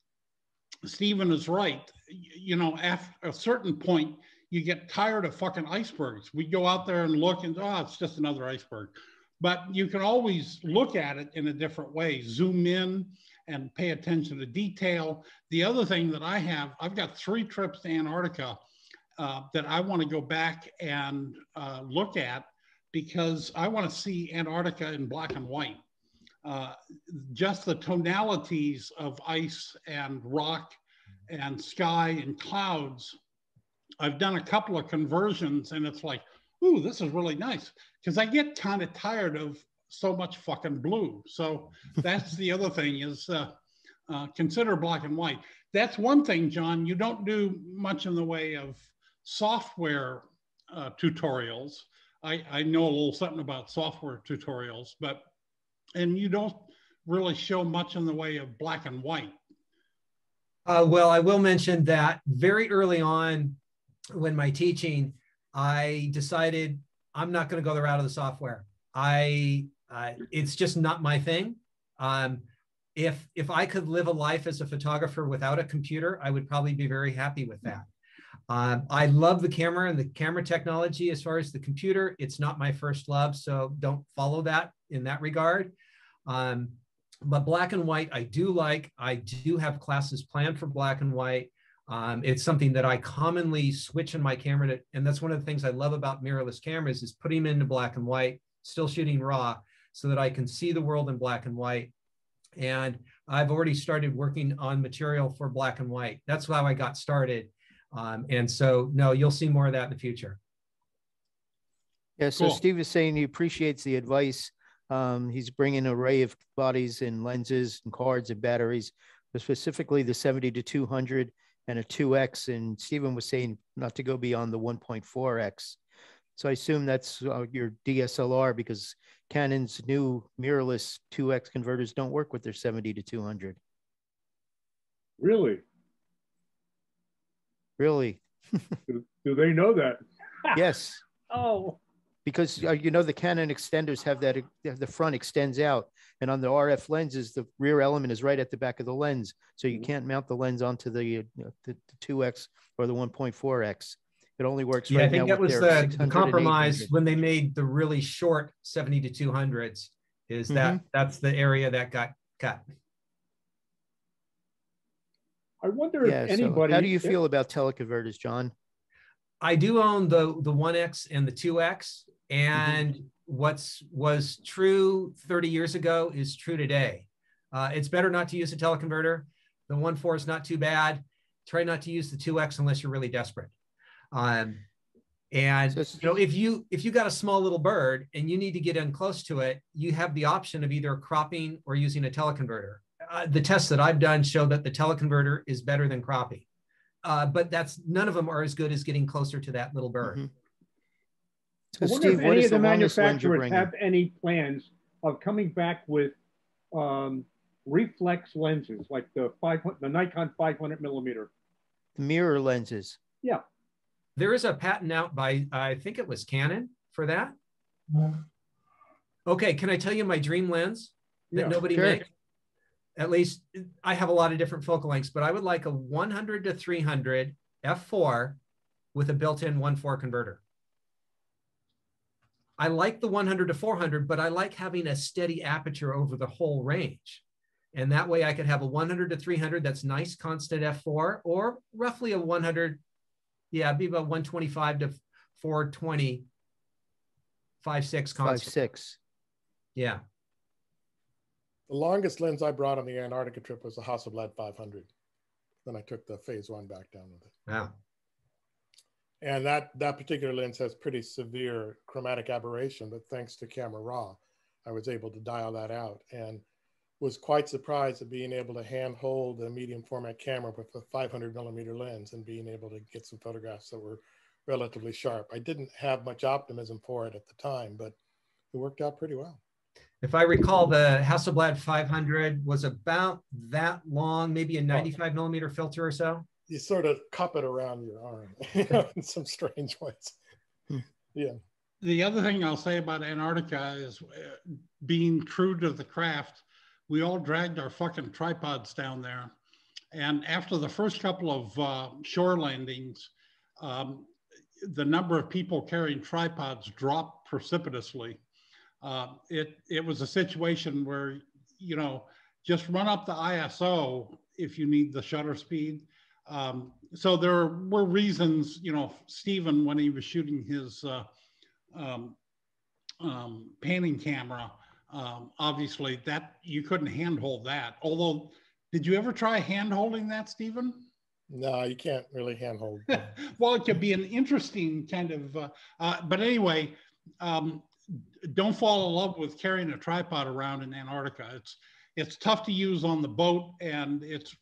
Stephen is right. You know, after a certain point, you get tired of fucking icebergs. We go out there and look and, oh, it's just another iceberg. But you can always look at it in a different way, zoom in and pay attention to detail. The other thing that I have, I've got three trips to Antarctica uh, that I want to go back and uh, look at because I want to see Antarctica in black and white. Uh, just the tonalities of ice and rock and sky and clouds. I've done a couple of conversions and it's like, ooh, this is really nice. Because I get kind of tired of so much fucking blue. So (laughs) that's the other thing is uh, uh, consider black and white. That's one thing, John. You don't do much in the way of software uh, tutorials. I, I know a little something about software tutorials, but and you don't really show much in the way of black and white. Uh, well, I will mention that very early on when my teaching, I decided I'm not going to go the route of the software. I uh, it's just not my thing. Um, if if I could live a life as a photographer without a computer, I would probably be very happy with that. Um, I love the camera and the camera technology. As far as the computer, it's not my first love, so don't follow that in that regard. Um, but black and white, I do like. I do have classes planned for black and white. Um, it's something that I commonly switch in my camera to, and that's one of the things I love about mirrorless cameras is putting them into black and white, still shooting raw, so that I can see the world in black and white. And I've already started working on material for black and white. That's how I got started. Um, and so, no, you'll see more of that in the future. Yeah. So cool. Steve is saying he appreciates the advice. Um, he's bringing an array of bodies and lenses and cards and batteries, but specifically the 70 to 200 and a 2X. And Stephen was saying not to go beyond the 1.4X. So I assume that's uh, your DSLR because Canon's new mirrorless 2X converters don't work with their 70 to 200. Really? Really? (laughs) do, do, they know that? yes. (laughs) oh. Because uh, you know the Canon extenders have that the front extends out, And on the RF lenses, the rear element is right at the back of the lens. So you Mhm. can't mount the lens onto the, uh, the, the 2X or the 1.4X. It only works Yeah, I think now that was the, 600 the and compromise when they made the really short 70 to 200s is that Mm-hmm. that's the area that got cut. I wonder Yeah, if so anybody. how do you feel about teleconverters, John? I do own the the 1X and the 2X Mm-hmm. And what's was true 30 years ago is true today. Uh, it's better not to use a teleconverter. The 1.4 is not too bad. Try not to use the 2X unless you're really desperate. Um, and So you know, if you if you got a small little bird and you need to get in close to it, you have the option of either cropping or using a teleconverter. Uh, the tests that I've done show that the teleconverter is better than cropping, uh, but that's none of them are as good as getting closer to that little bird. Mhm. I wonder Steve, if what any is of the the longest lens you're manufacturers have any plans of coming back with um, reflex lenses, like the five, the Nikon 500 millimeter. Mirror lenses. Yeah, There is a patent out by, I think it was Canon for that. Okay, can I tell you my dream lens that yeah. nobody Sure. makes? At least I have a lot of different focal lengths, but I would like a 100 to 300 f4 with a built-in 1.4 converter. I like the 100 to 400, but I like having a steady aperture over the whole range. And that way I could have a 100 to 300 that's nice constant f4 or roughly a 100 yeah, it'd be about 125 to 420, five six Five constant. six. Yeah. The longest lens I brought on the Antarctica trip was the Hasselblad 500. Then I took the phase one back down with it. Wow. And that, that particular lens has pretty severe chromatic aberration, but thanks to Camera Raw, I was able to dial that out and was quite surprised at being able to hand hold a medium format camera with a 500 millimeter lens and being able to get some photographs that were relatively sharp. I didn't have much optimism for it at the time, but it worked out pretty well. If I recall, the Hasselblad 500 was about that long, maybe a 95 millimeter filter or so. You sort of cup it around your arm (laughs) you know, in some strange ways. Hmm. Yeah. The other thing I'll say about Antarctica is uh, being true to the craft, we all dragged our fucking tripods down there. And after the first couple of uh, shore landings, um, the number of people carrying tripods dropped precipitously. Uh, it, it was a situation where, you know, just run up the ISO if you need the shutter speed. Um, so there were reasons, you know, Stephen, when he was shooting his uh, um, um, panning camera, um, obviously that you couldn't handhold that. Although, did you ever try hand holding that, Stephen? No, you can't really handhold. (laughs) well, it could be an interesting kind of, uh, uh, but anyway, um, don't fall in love with carrying a tripod around in Antarctica. It's it's tough to use on the boat, and it's.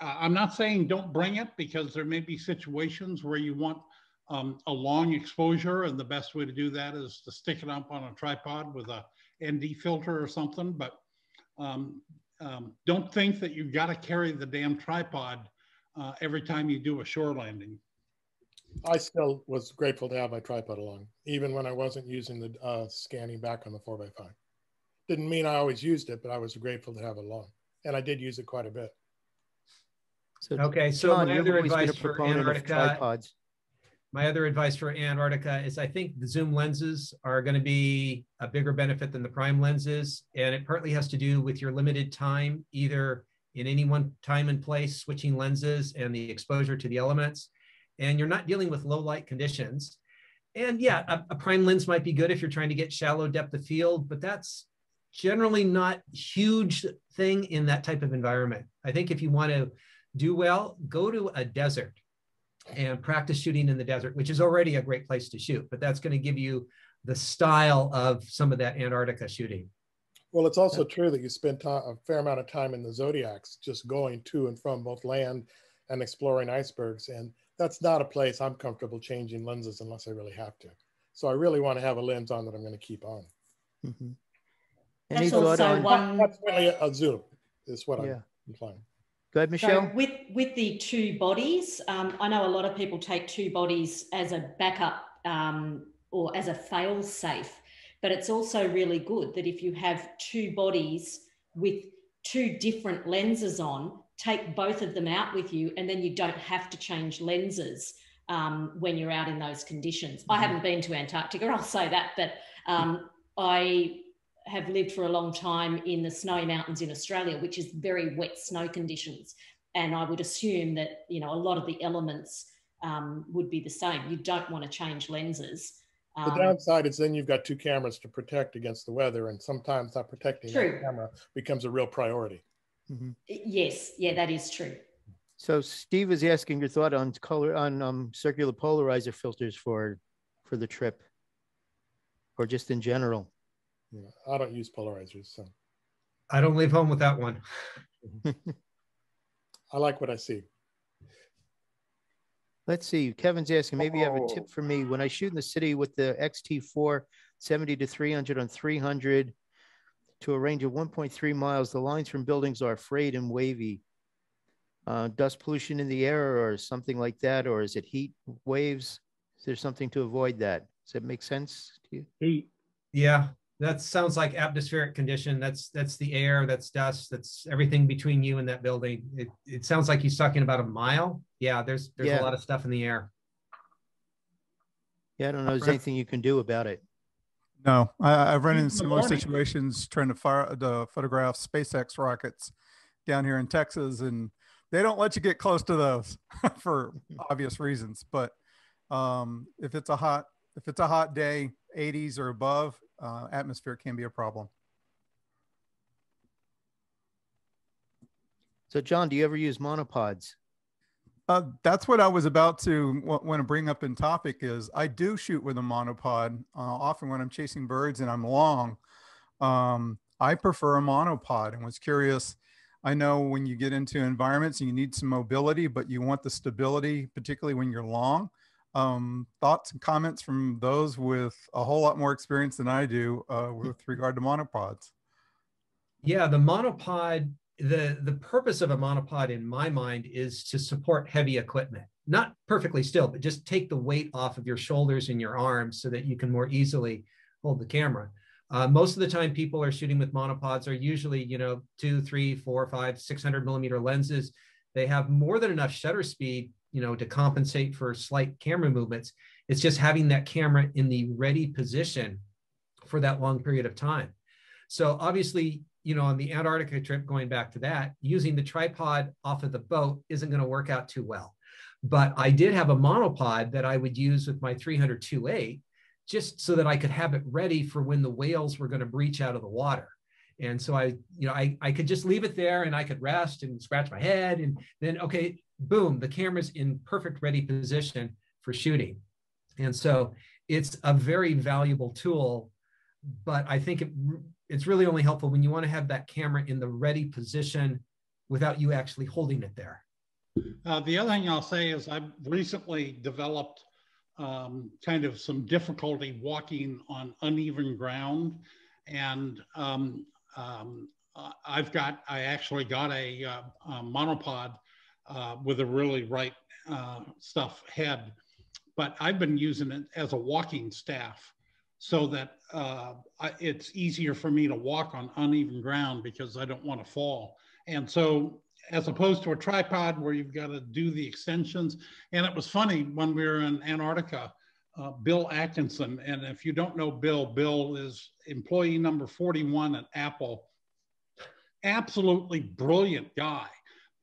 I'm not saying don't bring it because there may be situations where you want um, a long exposure, and the best way to do that is to stick it up on a tripod with a ND filter or something. But um, um, don't think that you've got to carry the damn tripod uh, every time you do a shore landing. I still was grateful to have my tripod along, even when I wasn't using the uh, scanning back on the 4x5. Didn't mean I always used it, but I was grateful to have it along. And I did use it quite a bit. So, Okay, so John, my other always been a advice for Antarctica, my other advice for Antarctica is I think the zoom lenses are going to be a bigger benefit than the prime lenses. And it partly has to do with your limited time, either in any one time and place, switching lenses and the exposure to the elements. And you're not dealing with low light conditions. And yeah, a, a prime lens might be good if you're trying to get shallow depth of field, but that's generally not huge thing in that type of environment. I think if you want to do well, go to a desert and practice shooting in the desert, which is already a great place to shoot, but that's going to give you the style of some of that Antarctica shooting. Well, it's also true that you spend a fair amount of time in the zodiacs just going to and from both land and exploring icebergs. And that's not a place I'm comfortable changing lenses unless I really have to. So I really want to have a lens on that I'm going to keep on. Mm-hmm. Any That's thought also on? one. That's really a, a zoom, is what Yeah. I'm implying. Go ahead, Michelle. So with with the two bodies, um, I know a lot of people take two bodies as a backup um, or as a fail safe. But it's also really good that if you have two bodies with two different lenses on, take both of them out with you, and then you don't have to change lenses um, when you're out in those conditions. Mm-hmm. I haven't been to Antarctica, I'll say that, but um, I have lived for a long time in the snowy mountains in Australia, which is very wet snow conditions. And I would assume that you know a lot of the elements um, would be the same. You don't want to change lenses. The um, downside is then you've got two cameras to protect against the weather, and sometimes not protecting the camera becomes a real priority. Mm-hmm. Yes, yeah, that is true. So Steve is asking your thought on color on um, circular polarizer filters for for the trip, or just in general. Yeah, I don't use polarizers, so I don't leave home without one. (laughs) I like what I see. Let's see. Kevin's asking, maybe you have a tip oh. for me. When I shoot in the city with the XT4 70 to 300 on 300 to a range of 1.3 miles, the lines from buildings are frayed and wavy. Uh, dust pollution in the air or something like that, or is it heat waves? Is there something to avoid that? Does that make sense to you? Heat. Yeah, that sounds like atmospheric condition. That's that's the air, that's dust, that's everything between you and that building. It, it sounds like he's talking about a mile. Yeah, there's there's yeah. a lot of stuff in the air. Yeah, I don't know. Is anything you can do about it? No, I, have run into similar situations trying to fire the photograph SpaceX rockets down here in Texas, and they don't let you get close to those (laughs) for obvious reasons. But um, if it's a hot if it's a hot day, 80s or above, uh, atmosphere can be a problem. So, John, do you ever use monopods? Uh, that's what I was about to want to bring up in topic is I do shoot with a monopod uh, often when I'm chasing birds and I'm long. Um, I prefer a monopod and was curious. I know when you get into environments and you need some mobility, but you want the stability, particularly when you're long um, thoughts and comments from those with a whole lot more experience than I do uh, with regard to monopods. Yeah, the monopod, the, the purpose of a monopod in my mind is to support heavy equipment, not perfectly still, but just take the weight off of your shoulders and your arms so that you can more easily hold the camera. Uh, most of the time people are shooting with monopods are usually, you know, two, three, four, five, 600 millimeter lenses. They have more than enough shutter speed you know, to compensate for slight camera movements. It's just having that camera in the ready position for that long period of time. So obviously, you know, on the Antarctica trip, going back to that, using the tripod off of the boat isn't going to work out too well. But I did have a monopod that I would use with my 300 2.8 just so that I could have it ready for when the whales were going to breach out of the water. And so I, you know, I, I could just leave it there and I could rest and scratch my head. And then, okay, boom, the camera's in perfect ready position for shooting. And so it's a very valuable tool, but I think it, it's really only helpful when you want to have that camera in the ready position without you actually holding it there. Uh, the other thing I'll say is I've recently developed um, kind of some difficulty walking on uneven ground. And um, um, I've got, I actually got a, uh, a monopod uh, with a really right uh, stuff head. But I've been using it as a walking staff so that uh, I, it's easier for me to walk on uneven ground because I don't want to fall. And so as opposed to a tripod where you've got to do the extensions. And it was funny when we were in Antarctica, uh, Bill Atkinson. And if you don't know Bill, Bill is employee number 41 at Apple. Absolutely brilliant guy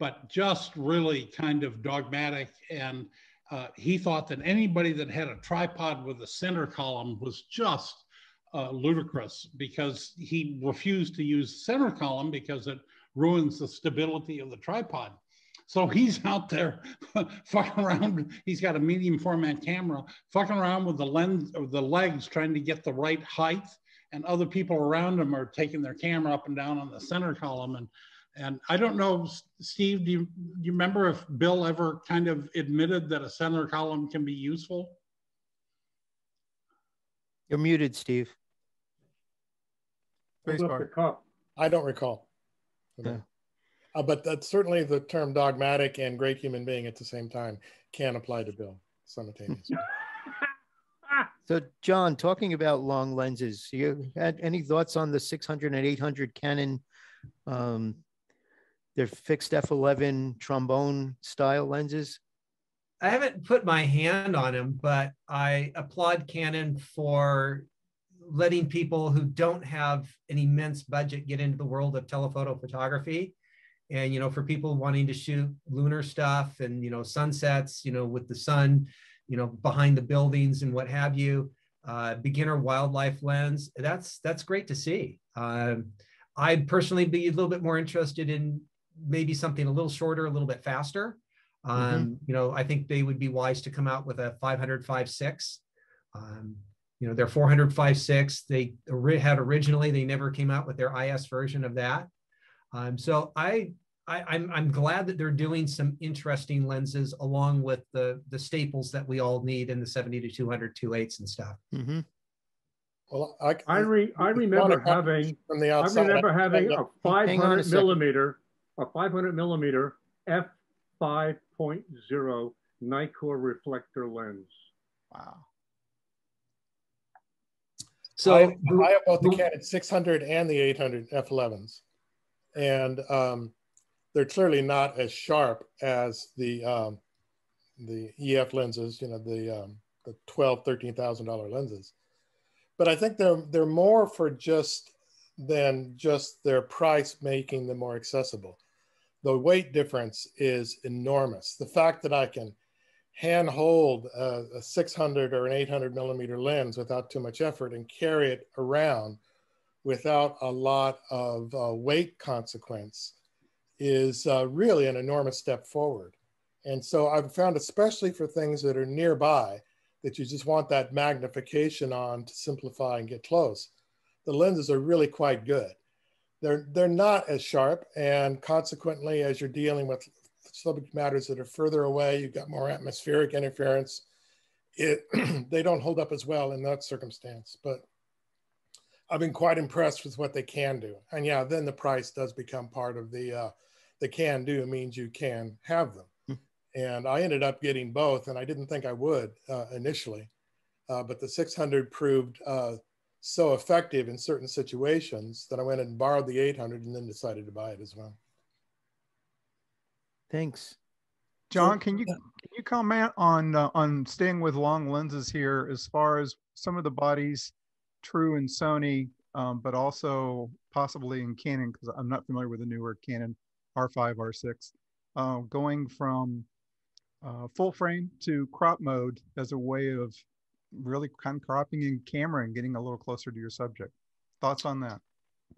but just really kind of dogmatic. And uh, he thought that anybody that had a tripod with a center column was just uh, ludicrous because he refused to use center column because it ruins the stability of the tripod. So he's (laughs) out there (laughs) fucking around. He's got a medium format camera, fucking around with the lens or the legs, trying to get the right height. And other people around him are taking their camera up and down on the center column. And and I don't know, Steve, do you, do you remember if Bill ever kind of admitted that a center column can be useful? You're muted, Steve. I don't recall. Yeah. Uh, but that's certainly the term dogmatic and great human being at the same time can apply to Bill simultaneously. (laughs) So, John, talking about long lenses, you had any thoughts on the 600 and 800 Canon? Um, they're fixed f11 trombone style lenses. I haven't put my hand on them, but I applaud Canon for letting people who don't have an immense budget get into the world of telephoto photography. And, you know, for people wanting to shoot lunar stuff and, you know, sunsets, you know, with the sun, you know, behind the buildings and what have you, uh, beginner wildlife lens, that's, that's great to see. Um, I'd personally be a little bit more interested in maybe something a little shorter, a little bit faster. Um, mm-hmm. You know, I think they would be wise to come out with a 500 5.6. Um, you know, their 400 5.6, they had originally, they never came out with their IS version of that. Um, so I, I, am I'm, I'm glad that they're doing some interesting lenses along with the, the staples that we all need in the 70 to 200 2.8s and stuff. Mm-hmm. Well, I, I, re, I remember having from the outside. I remember having a 500 millimeter, a 500 millimeter f 5.0 Nikkor reflector lens. Wow. So I, I have both the Canon 600 and the 800 f11s, and um, they're clearly not as sharp as the um, the EF lenses. You know, the um, the 12, 13 thousand dollar lenses. But I think they're they're more for just than just their price making them more accessible the weight difference is enormous. The fact that I can hand hold a, a 600 or an 800 millimeter lens without too much effort and carry it around without a lot of uh, weight consequence is uh, really an enormous step forward. And so I've found, especially for things that are nearby, that you just want that magnification on to simplify and get close, the lenses are really quite good they're they're not as sharp, and consequently, as you're dealing with subject matters that are further away, you've got more atmospheric interference. It (clears throat) they don't hold up as well in that circumstance, but I've been quite impressed with what they can do. And yeah, then the price does become part of the uh, the can do means you can have them. Hmm. And I ended up getting both, and I didn't think I would uh, initially, uh, but the 600 proved uh, so effective in certain situations that I went and borrowed the 800 and then decided to buy it as well. Thanks. John, can you can you comment on uh, on staying with long lenses here as far as some of the bodies, true in Sony, um, but also possibly in Canon because I'm not familiar with the newer Canon R5, R6, uh, going from uh, full frame to crop mode as a way of really kind of cropping in camera and getting a little closer to your subject. Thoughts on that?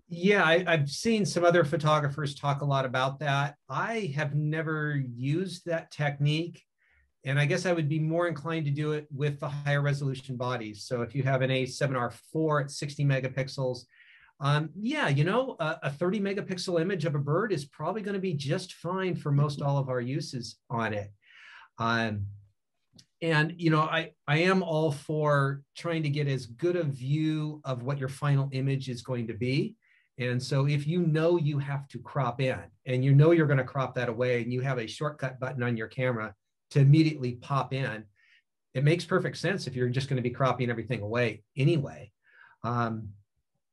Yeah, I, have seen some other photographers talk a lot about that. I have never used that technique. And I guess I would be more inclined to do it with the higher resolution bodies. So if you have an A7R4 at 60 megapixels, um, yeah, you know, a, a 30 megapixel image of a bird is probably going to be just fine for most all of our uses on it. Um, and you know i i am all for trying to get as good a view of what your final image is going to be. And so if you know you have to crop in and you know you're going to crop that away and you have a shortcut button on your camera to immediately pop in it makes perfect sense if you're just going to be cropping everything away anyway. Um,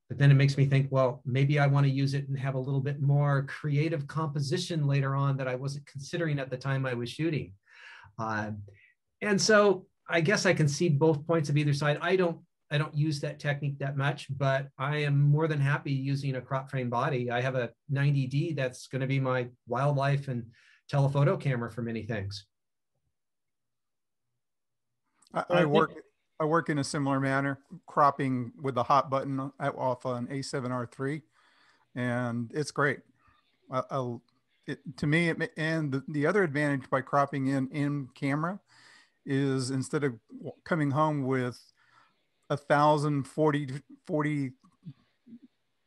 but then it makes me think well maybe i want to use it and have a little bit more creative composition later on that i wasn't considering at the time i was shooting. Um, and so I guess I can see both points of either side. I don't I don't use that technique that much, but I am more than happy using a crop frame body. I have a 90D that's going to be my wildlife and telephoto camera for many things. I, I work I work in a similar manner, cropping with the hot button off an A7R3, and it's great. I, it, to me, it, and the, the other advantage by cropping in in camera is instead of coming home with a thousand 40, 40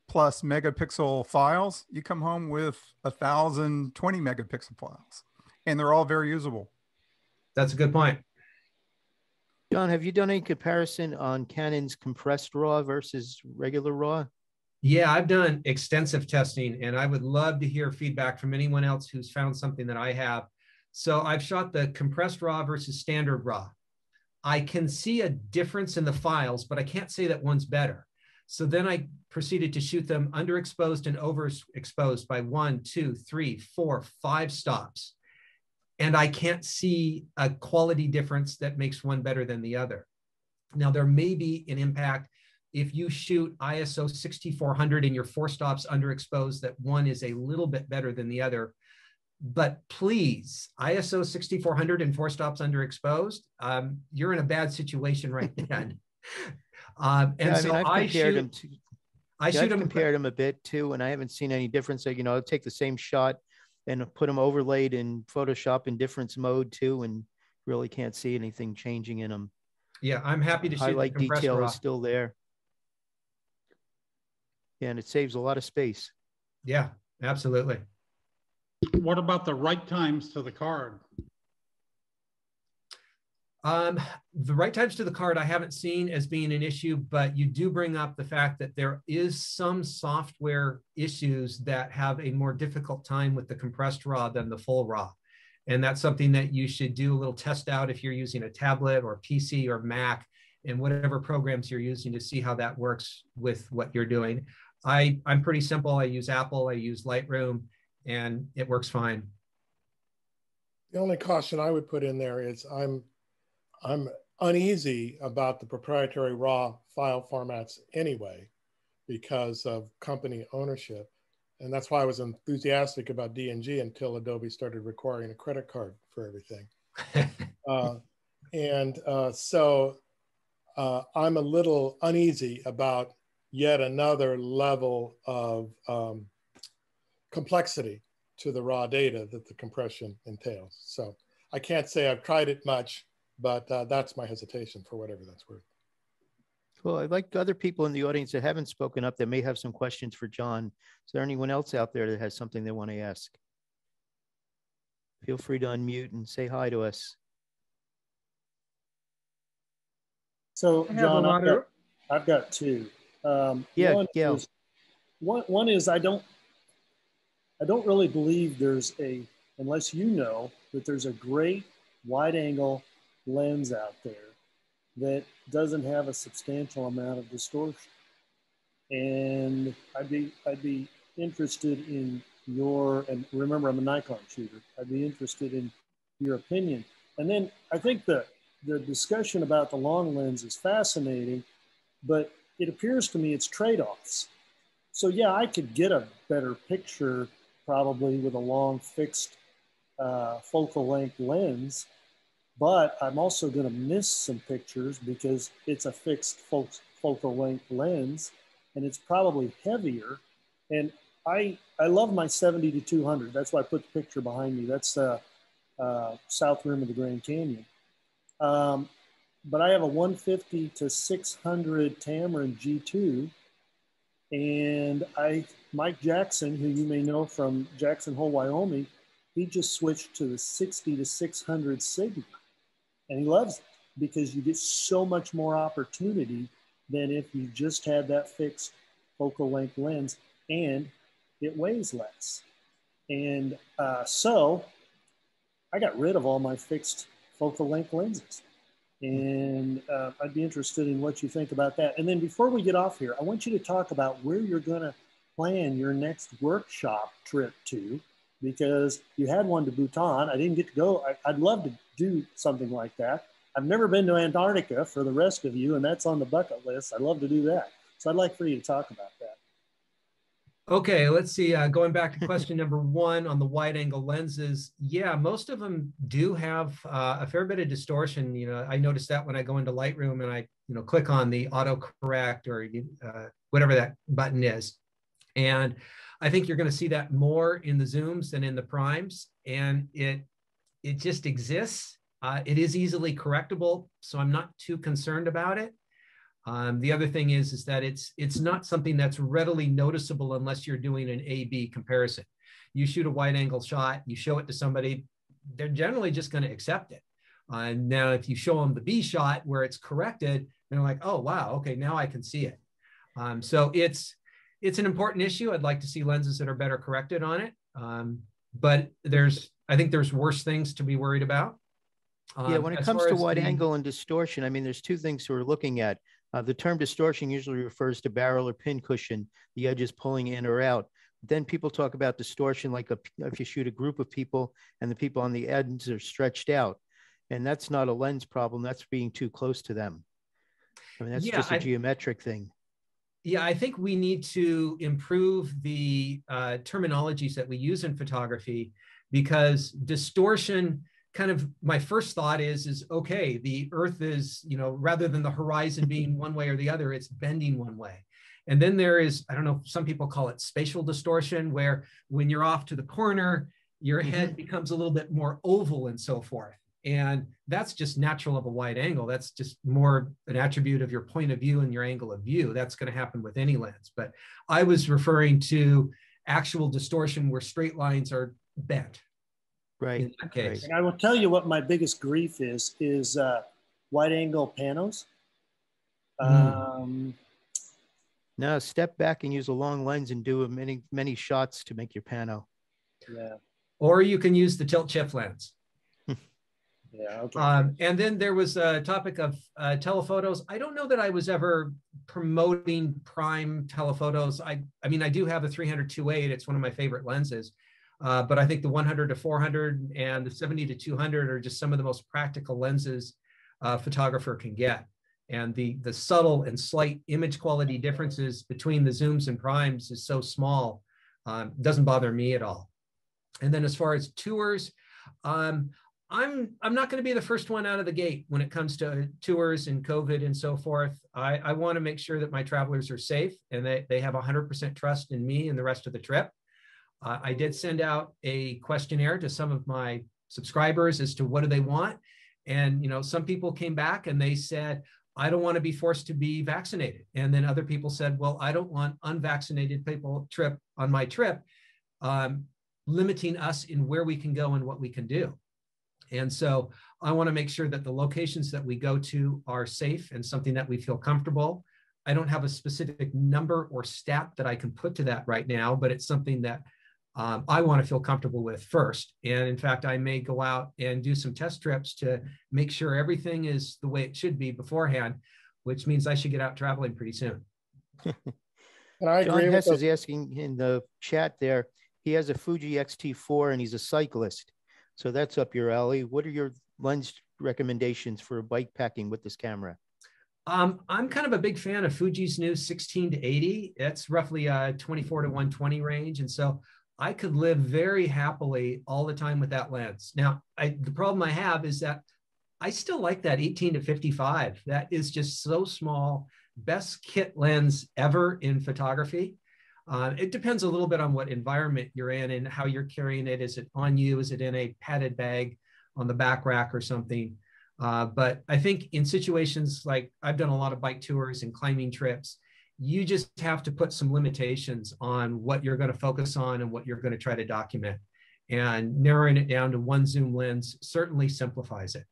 plus megapixel files, you come home with a thousand 20 megapixel files and they're all very usable. That's a good point. John, have you done any comparison on Canon's compressed RAW versus regular RAW? Yeah, I've done extensive testing and I would love to hear feedback from anyone else who's found something that I have so I've shot the compressed raw versus standard raw. I can see a difference in the files, but I can't say that one's better. So then I proceeded to shoot them underexposed and overexposed by one, two, three, four, five stops. And I can't see a quality difference that makes one better than the other. Now, there may be an impact if you shoot ISO 6400 and your four stops underexposed, that one is a little bit better than the other. But please, ISO 6400 and four stops underexposed, um, you're in a bad situation right (laughs) then. Um, and yeah, I so mean, I shoot, them to, I yeah, shoot I've compared them a bit too, and I haven't seen any difference. So, you know, I'll take the same shot and put them overlaid in Photoshop in difference mode too, and really can't see anything changing in them. Yeah, I'm happy to see highlight detail raw. is still there. Yeah, and it saves a lot of space. Yeah, absolutely. What about the write times to the card? Um, the write times to the card I haven't seen as being an issue, but you do bring up the fact that there is some software issues that have a more difficult time with the compressed raw than the full raw. And that's something that you should do a little test out if you're using a tablet or PC or Mac and whatever programs you're using to see how that works with what you're doing. I, I'm pretty simple. I use Apple, I use Lightroom, and it works fine. The only caution I would put in there is I'm I'm uneasy about the proprietary raw file formats anyway because of company ownership. And that's why I was enthusiastic about DNG until Adobe started requiring a credit card for everything. (laughs) uh, and uh, so uh, I'm a little uneasy about yet another level of um, complexity to the raw data that the compression entails. So I can't say I've tried it much but uh, that's my hesitation for whatever that's worth. Well, I'd like other people in the audience that haven't spoken up that may have some questions for John. Is there anyone else out there that has something they want to ask? Feel free to unmute and say hi to us. So, John, I've got, I've got, two. Um, yeah, one Gail. Is, one, one is I don't, I don't really believe there's a, unless you know that there's a great wide angle lens out there that doesn't have a substantial amount of distortion. And I'd be, I'd be interested in your, and remember I'm a Nikon shooter, I'd be interested in your opinion. And then I think the, the discussion about the long lens is fascinating, but it appears to me it's trade-offs. So yeah, I could get a better picture probably with a long fixed uh, focal length lens, but I'm also going to miss some pictures because it's a fixed focal length lens and it's probably heavier. And I, I love my 70 to 200. That's why I put the picture behind me. That's the uh, uh, south rim of the Grand Canyon. Um, but I have a 150 to 600 Tamron G2. And I, Mike Jackson, who you may know from Jackson Hole, Wyoming, he just switched to the 60 to 600 Sigma and he loves it because you get so much more opportunity than if you just had that fixed focal length lens and it weighs less. And uh, so I got rid of all my fixed focal length lenses. And uh, I'd be interested in what you think about that. And then before we get off here, I want you to talk about where you're going to plan your next workshop trip to because you had one to Bhutan. I didn't get to go. I, would love to do something like that. I've never been to Antarctica for the rest of you, and that's on the bucket list. I'd love to do that. So I'd like for you to talk about that. Okay, let's see. Uh, going back to question (laughs) number one on the wide angle lenses, yeah, most of them do have uh, a fair bit of distortion. You know, I noticed that when I go into Lightroom and I, you know, click on the autocorrect or uh, whatever that button is, and I think you're going to see that more in the zooms than in the primes, and it it just exists. Uh, it is easily correctable, so I'm not too concerned about it. Um, the other thing is, is that it's it's not something that's readily noticeable unless you're doing an A/B comparison. You shoot a wide angle shot, you show it to somebody, they're generally just going to accept it. Uh, now, if you show them the B shot where it's corrected, they're like, oh wow, okay, now I can see it. Um, so it's it's an important issue. I'd like to see lenses that are better corrected on it. Um, but there's, I think there's worse things to be worried about. yeah, Um, when it comes to wide the- angle and distortion, I mean, there's two things we're looking at. Uh, the term distortion usually refers to barrel or pin cushion, the edges pulling in or out. Then people talk about distortion like a, if you shoot a group of people and the people on the ends are stretched out. And that's not a lens problem, that's being too close to them. I mean, that's Yeah, just a I- geometric thing. Yeah, I think we need to improve the uh, terminologies that we use in photography because distortion kind of my first thought is is okay the earth is you know rather than the horizon being one way or the other it's bending one way. And then there is i don't know some people call it spatial distortion where when you're off to the corner your head becomes a little bit more oval and so forth and that's just natural of a wide angle. That's just more an attribute of your point of view and your angle of view. That's going to happen with any lens. But i was referring to actual distortion where straight lines are bent. Right. in that case. And I will tell you what my biggest grief is, is uh, wide angle panos. Um, Now step back and use a long lens and do a many, many shots to make your pano. yeah, or you can use the tilt shift lens okay. Um, and then there was a topic of uh, telephotos. I don't know that I was ever promoting prime telephotos. I, I mean, I do have a 300 2.8. It's one of my favorite lenses. Uh, but I think the 100 to 400 and the 70 to 200 are just some of the most practical lenses a photographer can get. And the, the subtle and slight image quality differences between the zooms and primes is so small, um, doesn't bother me at all. And then as far as tours, um, I'm I'm not going to be the first one out of the gate when it comes to tours and COVID and so forth. I, I want to make sure that my travelers are safe and they, they have 100% trust in me and the rest of the trip. Uh, I did send out a questionnaire to some of my subscribers as to what do they want. And you know, some people came back and they said, I don't want to be forced to be vaccinated. And then other people said, well, I don't want unvaccinated people trip on my trip, um, limiting us in where we can go and what we can do. And so I want to make sure that the locations that we go to are safe and something that we feel comfortable. I don't have a specific number or stat that I can put to that right now, but it's something that um, I want to feel comfortable with first. And in fact, I may go out and do some test trips to make sure everything is the way it should be beforehand, which means I should get out traveling pretty soon. (laughs) And I John agree with Hess is the, asking in the chat there, he has a Fuji X-T4 and he's a cyclist. So that's up your alley. What are your lens recommendations for bike packing with this camera? Um, I'm kind of a big fan of Fuji's new 16 to 80. That's roughly a 24 to 120 range. And so I could live very happily all the time with that lens. Now, I, the problem I have is that I still like that 18 to 55. That is just so small. Best kit lens ever in photography. Uh, it depends a little bit on what environment you're in and how you're carrying it. Is it on you? Is it in a padded bag on the back rack or something? Uh, but I think in situations like I've done a lot of bike tours and climbing trips, you just have to put some limitations on what you're going to focus on and what you're going to try to document. And narrowing it down to one zoom lens certainly simplifies it.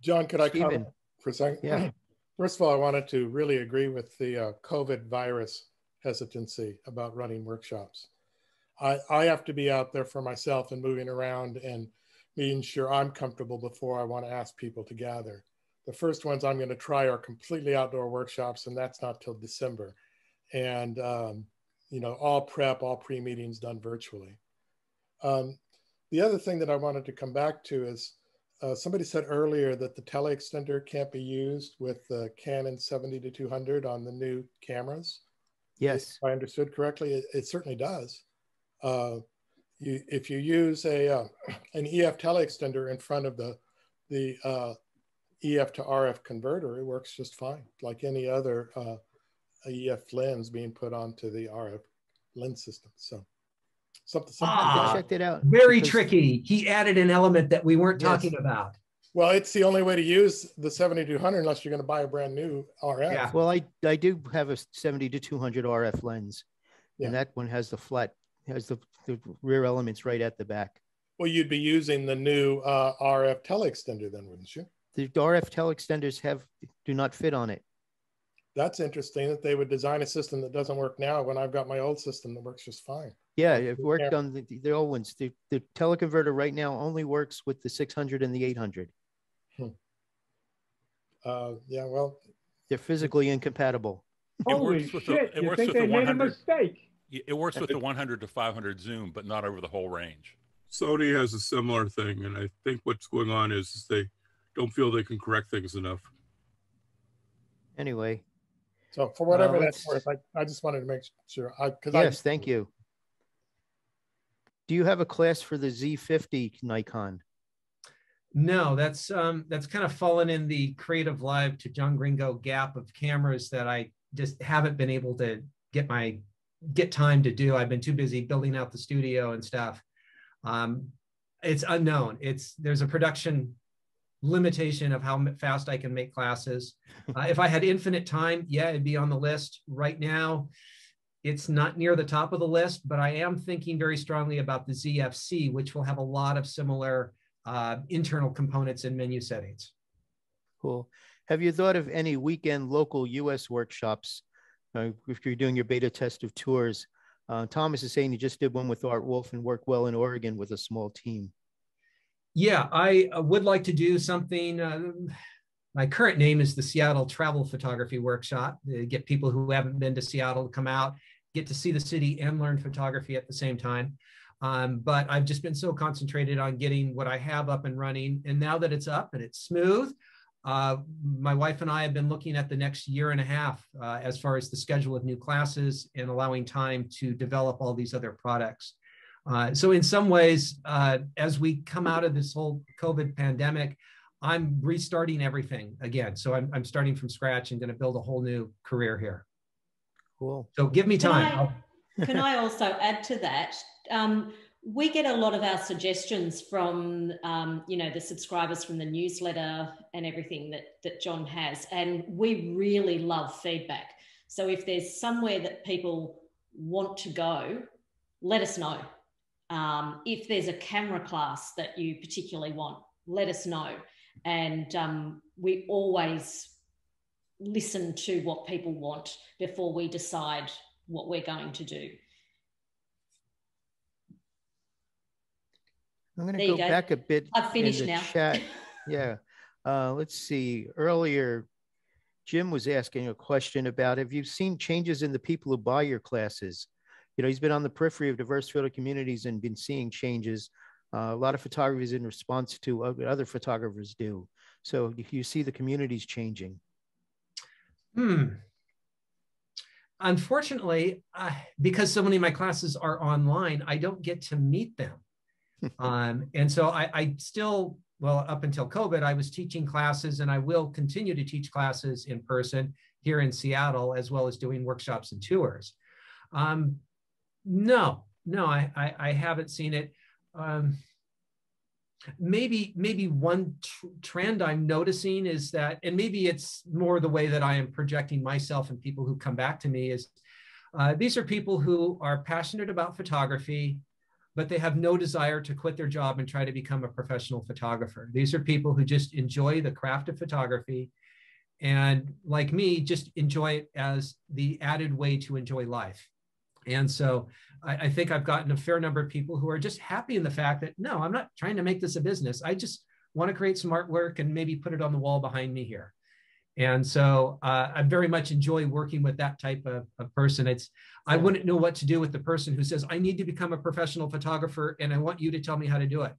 John, could I Stephen. comment for a second? Yeah. (clears throat) First of all, I wanted to really agree with the uh, COVID virus hesitancy about running workshops. I, I have to be out there for myself and moving around and being sure I'm comfortable before I want to ask people to gather. The first ones I'm going to try are completely outdoor workshops, and that's not till December. And, um, you know, all prep, all pre meetings done virtually. Um, the other thing that I wanted to come back to is uh, somebody said earlier that the tele extender can't be used with the Canon 70 to 200 on the new cameras. Yes. If I understood correctly, it, it certainly does. Uh, you, if you use a uh, (clears throat) an EF tele extender in front of the the uh, EF to RF converter, it works just fine, like any other uh, EF lens being put onto the RF lens system. So something. something Ah. Checked it out. Very because- tricky. He added an element that we weren't Yes. talking about. Well, it's the only way to use the 7200 unless you're going to buy a brand new RF. Yeah. Well, I, I do have a 70 to 200 RF lens. Yeah. And that one has the flat, has the, the rear elements right at the back. Well, you'd be using the new uh, RF tele extender then, wouldn't you? The RF tele extenders have, do not fit on it. That's interesting that they would design a system that doesn't work now when I've got my old system that works just fine. Yeah, it worked on the, the old ones. The, the teleconverter right now only works with the 600 and the 800. Hmm. Uh, yeah, well, they're physically incompatible. It Holy works with shit! The, it you works think with they the made a mistake? It works with the 100 to 500 zoom, but not over the whole range. Sony has a similar thing, and I think what's going on is they don't feel they can correct things enough. Anyway. So for whatever uh, that's worth, I, I just wanted to make sure. I, cause yes, I, thank you. Do you have a class for the Z50 Nikon? No, that's um, that's kind of fallen in the CreativeLive to John Greengo gap of cameras that I just haven't been able to get my get time to do. I've been too busy building out the studio and stuff. Um, it's unknown. It's there's a production limitation of how fast I can make classes. Uh, if I had infinite time, yeah, it'd be on the list. Right now, it's not near the top of the list, but I am thinking very strongly about the ZFC, which will have a lot of similar uh, internal components and menu settings. Cool. Have you thought of any weekend local US workshops uh, if you're doing your beta test of tours? Uh, Thomas is saying you just did one with Art Wolfe and worked well in Oregon with a small team. Yeah, I uh, would like to do something. Uh, my current name is the Seattle Travel Photography Workshop. get people who haven't been to Seattle to come out, get to see the city and learn photography at the same time. Um, but I've just been so concentrated on getting what I have up and running. And now that it's up and it's smooth, uh, my wife and I have been looking at the next year and a half uh, as far as the schedule of new classes and allowing time to develop all these other products. Uh, so in some ways, uh, as we come out of this whole COVID pandemic, I'm restarting everything again. So I'm, I'm starting from scratch and going to build a whole new career here. Cool. So give me time. Can I, (laughs) can I also add to that? Um, we get a lot of our suggestions from um, you know the subscribers from the newsletter and everything that that John has, and we really love feedback. So if there's somewhere that people want to go, let us know. Um, if there's a camera class that you particularly want, let us know. And um, we always listen to what people want before we decide what we're going to do. I'm going to go, go, back a bit. I've finished now. Chat. (laughs) yeah. Uh, let's see. Earlier, Jim was asking a question about have you seen changes in the people who buy your classes? You know, he's been on the periphery of diverse photo communities and been seeing changes. Uh, a lot of photographers in response to what other photographers do. So you see the communities changing. Hmm. Unfortunately, uh, because so many of my classes are online, I don't get to meet them. (laughs) um, and so I, I still, well, up until COVID, I was teaching classes and I will continue to teach classes in person here in Seattle, as well as doing workshops and tours. Um, no, no, I, I, I, haven't seen it. Um, maybe maybe one tr trend I'm noticing is that, and maybe it's more the way that I am projecting myself and people who come back to me is uh, these are people who are passionate about photography but they have no desire to quit their job and try to become a professional photographer. These are people who just enjoy the craft of photography and, like me, just enjoy it as the added way to enjoy life. And so I, I, think I've gotten a fair number of people who are just happy in the fact that, no, I'm not trying to make this a business. I just want to create some artwork and maybe put it on the wall behind me here. And so uh, I very much enjoy working with that type of, of, person. It's I wouldn't know what to do with the person who says, I need to become a professional photographer and I want you to tell me how to do it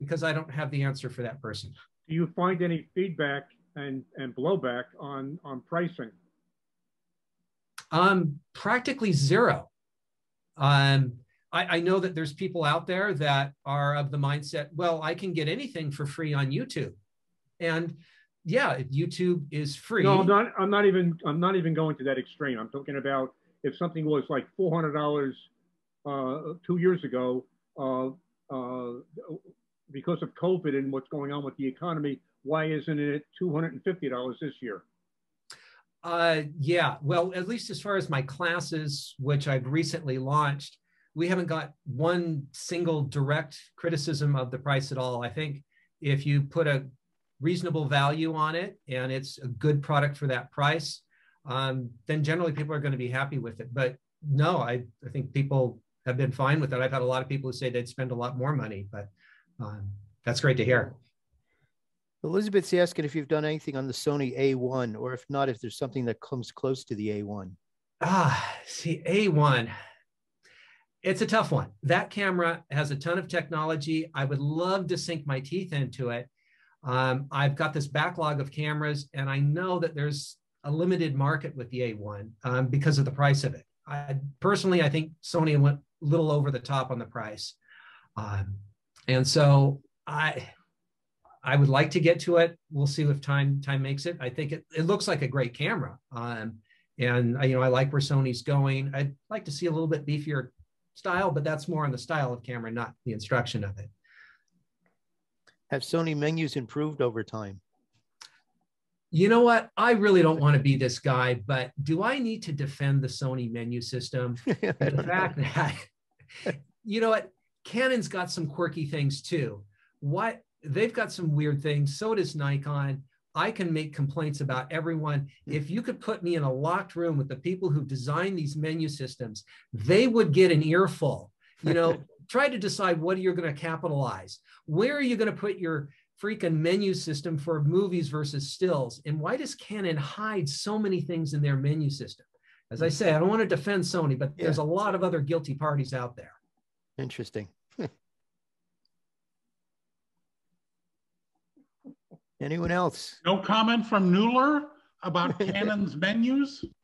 because I don't have the answer for that person. Do you find any feedback and, and blowback on, on pricing? Um, practically zero. Um, I, I know that there's people out there that are of the mindset, well, I can get anything for free on YouTube. And yeah, YouTube is free. No, I'm not. I'm not even. I'm not even going to that extreme. I'm talking about if something was like four hundred dollars uh, two years ago, uh, uh, because of COVID and what's going on with the economy, why isn't it two hundred and fifty dollars this year? Uh, yeah. Well, at least as far as my classes, which I've recently launched, we haven't got one single direct criticism of the price at all. I think if you put a reasonable value on it and it's a good product for that price, um, then generally people are going to be happy with it. But no, I, I think people have been fine with it. I've had a lot of people who say they'd spend a lot more money, but um, that's great to hear. Elizabeth's asking if you've done anything on the Sony A1, or if not, if there's something that comes close to the A1. Ah, see, A1. It's a tough one. That camera has a ton of technology. I would love to sink my teeth into it. Um, I've got this backlog of cameras, and I know that there's a limited market with the A1 um, because of the price of it. I, personally, I think Sony went a little over the top on the price. Um, and so I, I would like to get to it. We'll see if time time makes it. I think it, it looks like a great camera. Um, and you know, I like where Sony's going. I'd like to see a little bit beefier style, but that's more on the style of camera, not the instruction of it. Have Sony menus improved over time? You know what? I really don't want to be this guy, but do I need to defend the Sony menu system? (laughs) the fact that, (laughs) you know what? Canon's got some quirky things too. What they've got some weird things. So does Nikon. I can make complaints about everyone. Hmm. If you could put me in a locked room with the people who design these menu systems, they would get an earful. You know, (laughs) try to decide what you're going to capitalize. Where are you going to put your freaking menu system for movies versus stills? And why does Canon hide so many things in their menu system? As I hmm. say, I don't want to defend Sony, but yeah. there's a lot of other guilty parties out there. Interesting. Anyone else? No comment from Newler about (laughs) Canon's menus? (laughs)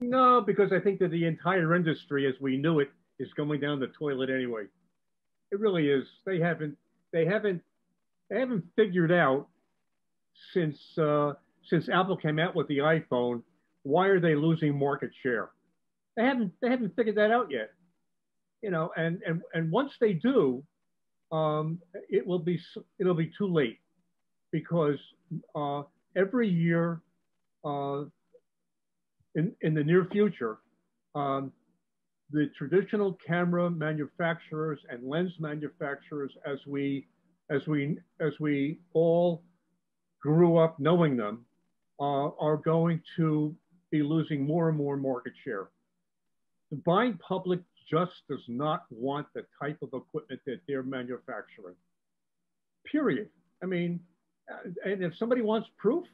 No, because I think that the entire industry as we knew it is going down the toilet anyway. It really is. They haven't they haven't they haven't figured out since uh, since Apple came out with the iPhone, why are they losing market share? They haven't they haven't figured that out yet. You know, and and and once they do, um, it will be it'll be too late because uh, every year uh, in, in the near future, um, the traditional camera manufacturers and lens manufacturers, as we, as we, as we all grew up knowing them, uh, are going to be losing more and more market share. The buying public just does not want the type of equipment that they're manufacturing. Period. I mean, and if somebody wants proof,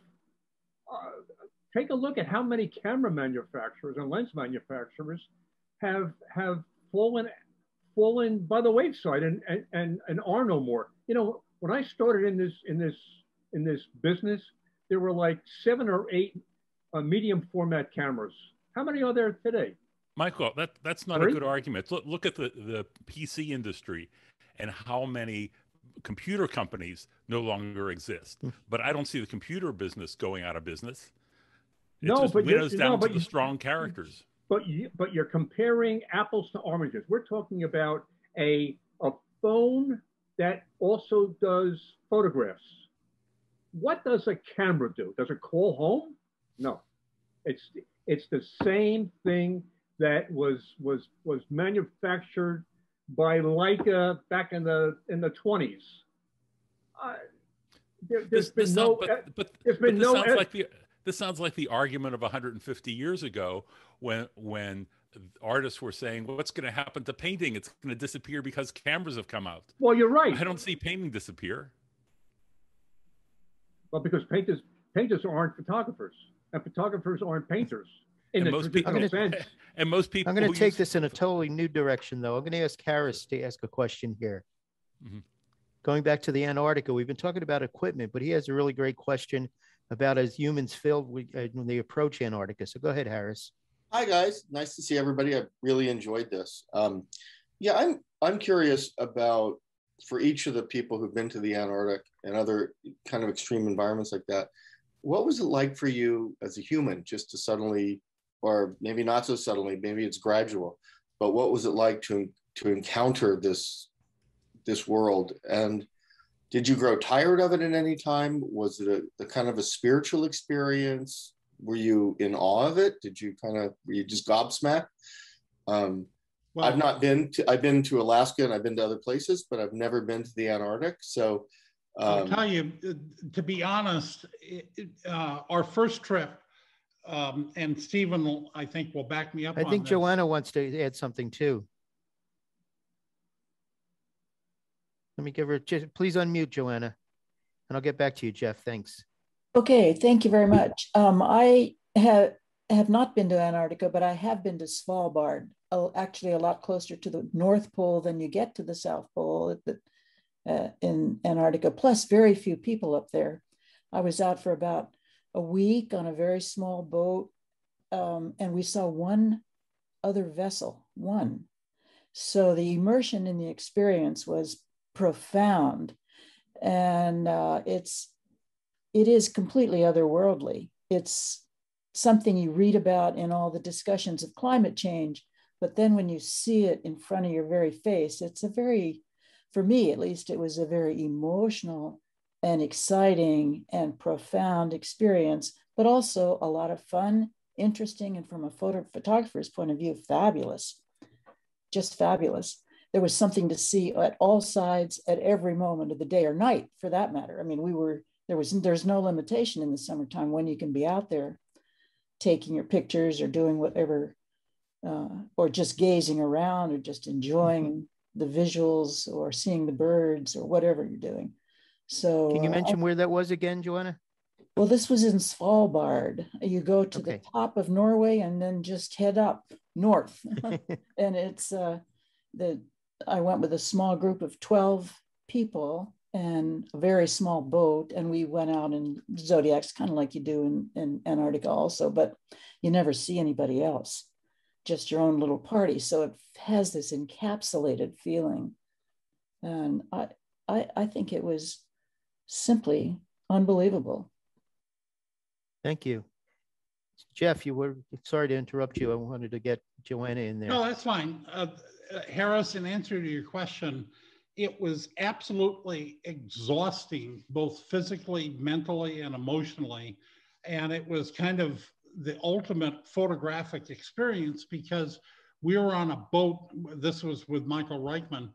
uh, take a look at how many camera manufacturers and lens manufacturers have have fallen fallen by the wayside and and and, and are no more. You know, when I started in this in this in this business, there were like seven or eight uh, medium format cameras. How many are there today? Michael, that that's not Three? a good argument. Look, look at the the PC industry and how many computer companies no longer exist. Hmm. But I don't see the computer business going out of business. It no, just but winnows down no, but to the strong characters. But you, but you're comparing apples to oranges. We're talking about a a phone that also does photographs. What does a camera do? Does it call home? No. It's it's the same thing that was was was manufactured by Leica back in the in the 20s. Uh, there, has been this no. Sound, but, but, there's been no. Sounds like the, this sounds like the argument of 150 years ago when when artists were saying, well, "What's going to happen to painting? It's going to disappear because cameras have come out." Well, you're right. I don't see painting disappear. Well, because painters painters aren't photographers, and photographers aren't painters in and most people, sense. (laughs) And most people. I'm going to take this in a totally new direction, though. I'm going to ask Harris to ask a question here. Mm-hmm. Going back to the Antarctica, we've been talking about equipment, but he has a really great question about as humans feel uh, when they approach Antarctica. So go ahead, Harris. Hi guys, nice to see everybody. I really enjoyed this. Um, yeah, I'm I'm curious about for each of the people who've been to the Antarctic and other kind of extreme environments like that. What was it like for you as a human just to suddenly or maybe not so subtly, maybe it's gradual. But what was it like to to encounter this this world? And did you grow tired of it at any time? Was it a, a kind of a spiritual experience? Were you in awe of it? Did you kind of were you just gobsmacked? Um, well, I've not been to I've been to Alaska and I've been to other places, but I've never been to the Antarctic. So um, I'll tell you, to be honest, uh, our first trip um, and Stephen, will, I think, will back me up. I think this. Joanna wants to add something too. Let me give her, please unmute Joanna, and I'll get back to you, Jeff. Thanks. Okay, thank you very much. Um, I have have not been to Antarctica, but I have been to Svalbard, actually a lot closer to the North Pole than you get to the South Pole the, uh, in Antarctica, plus very few people up there. I was out for about a week on a very small boat, um, and we saw one other vessel, one. So the immersion in the experience was profound, and uh, it's it is completely otherworldly. It's something you read about in all the discussions of climate change, but then when you see it in front of your very face, it's a very, for me at least, it was a very emotional and exciting and profound experience, but also a lot of fun, interesting, and from a photo photographer's point of view, fabulous, just fabulous. There was something to see at all sides at every moment of the day or night, for that matter. I mean, we were there was there's no limitation in the summertime when you can be out there taking your pictures or doing whatever, uh, or just gazing around or just enjoying mm-hmm. the visuals or seeing the birds or whatever you're doing. So, can you mention uh, where that was again, Joanna? Well, this was in Svalbard. You go to okay. the top of Norway and then just head up north, (laughs) (laughs) and it's uh, the. I went with a small group of twelve people and a very small boat. And we went out in Zodiacs, kind of like you do in, in Antarctica also, but you never see anybody else, just your own little party. So it has this encapsulated feeling. And I, I, I think it was simply unbelievable. Thank you. Jeff, you were sorry to interrupt you. I wanted to get Joanna in there. No, that's fine. Uh, Harris, in answer to your question, it was absolutely exhausting, both physically, mentally, and emotionally. And it was kind of the ultimate photographic experience because we were on a boat. This was with Michael Reichmann.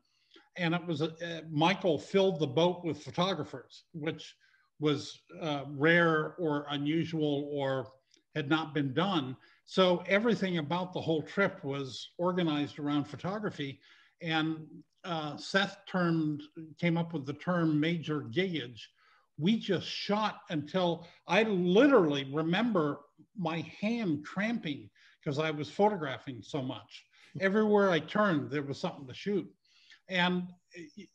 And it was uh, Michael filled the boat with photographers, which was uh, rare or unusual or had not been done. So everything about the whole trip was organized around photography. And uh, Seth termed, came up with the term major gigage. We just shot until I literally remember my hand cramping because I was photographing so much. (laughs) Everywhere I turned, there was something to shoot. And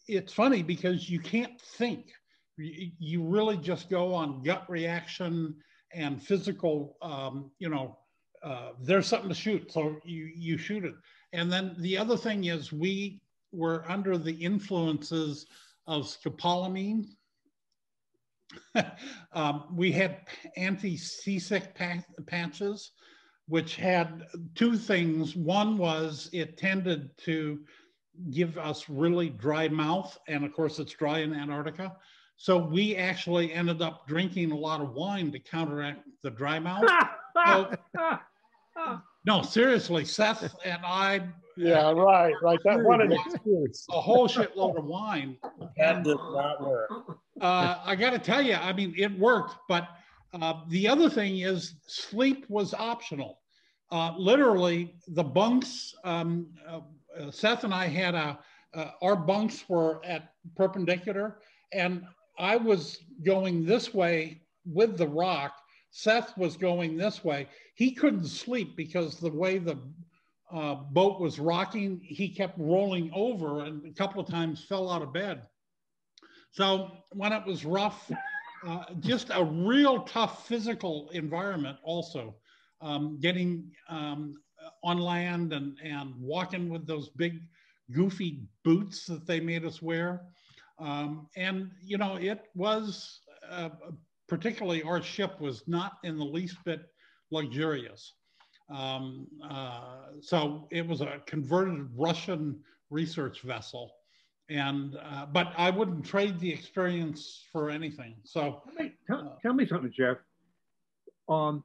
it's funny because you can't think. You really just go on gut reaction and physical, um, you know, uh, there's something to shoot. So you, you shoot it. And then the other thing is we were under the influences of scopolamine. (laughs) um, we had anti-seasick patches, which had two things. One was it tended to give us really dry mouth, and of course it's dry in Antarctica. So we actually ended up drinking a lot of wine to counteract the dry mouth. (laughs) so, (laughs) no, seriously, Seth and I yeah, right, right. That one an excuse. (laughs) A whole shitload of wine. That did not work. Uh, I got to tell you, I mean, it worked, but uh, the other thing is sleep was optional. Uh, literally, the bunks. Um, uh, Seth and I had a. Uh, our bunks were at perpendicular, and I was going this way with the rock. Seth was going this way. He couldn't sleep because the way the uh, boat was rocking, he kept rolling over and a couple of times fell out of bed. So when it was rough, uh, just a real tough physical environment also. Um, getting um, on land and, and walking with those big goofy boots that they made us wear. Um, and, you know, it was, uh, particularly our ship was not in the least bit luxurious. Um, uh, so it was a converted Russian research vessel. And, uh, but I wouldn't trade the experience for anything. So tell me, tell, uh, tell me something, Jeff. Um,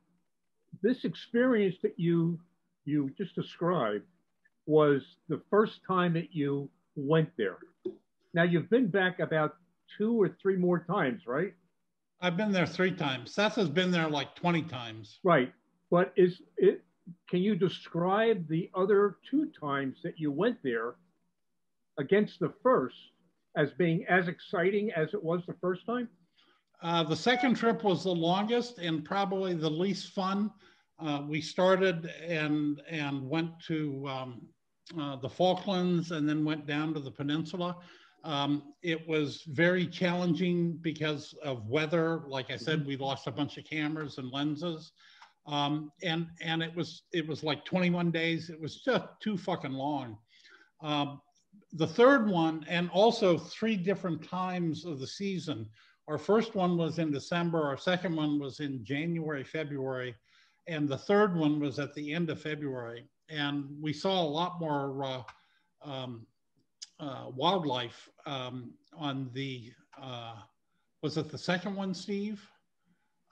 this experience that you, you just described was the first time that you went there. Now you've been back about two or three more times, right? I've been there three times. Seth has been there like 20 times. Right. But is it? Can you describe the other two times that you went there against the first as being as exciting as it was the first time? Uh, the second trip was the longest and probably the least fun. Uh, we started and and went to um, uh, the Falklands and then went down to the peninsula. Um, it was very challenging because of weather. Like I said, we lost a bunch of cameras and lenses. Um, and and it was it was like 21 days. It was just too fucking long. Um, the third one, and also three different times of the season. Our first one was in December. Our second one was in January, February, and the third one was at the end of February. And we saw a lot more uh, um, uh, wildlife um, on the. Uh, was it the second one, Steve?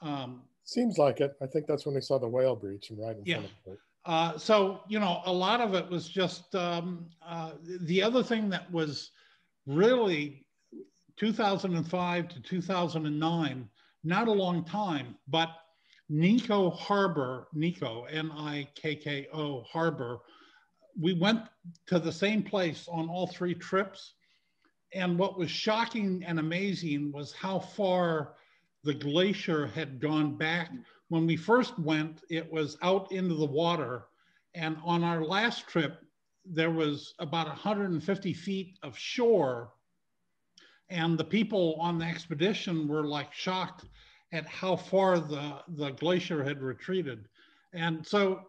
Um, Seems like it. I think that's when we saw the whale breach and right in yeah. front of it. Uh, so you know, a lot of it was just um, uh, the other thing that was really 2005 to 2009, not a long time, but Nikko Harbor, Nikko, N-I-K-K-O Harbor. We went to the same place on all three trips, and what was shocking and amazing was how far the glacier had gone back. When we first went, it was out into the water. And on our last trip, there was about 150 feet of shore. And the people on the expedition were like shocked at how far the, the glacier had retreated. And so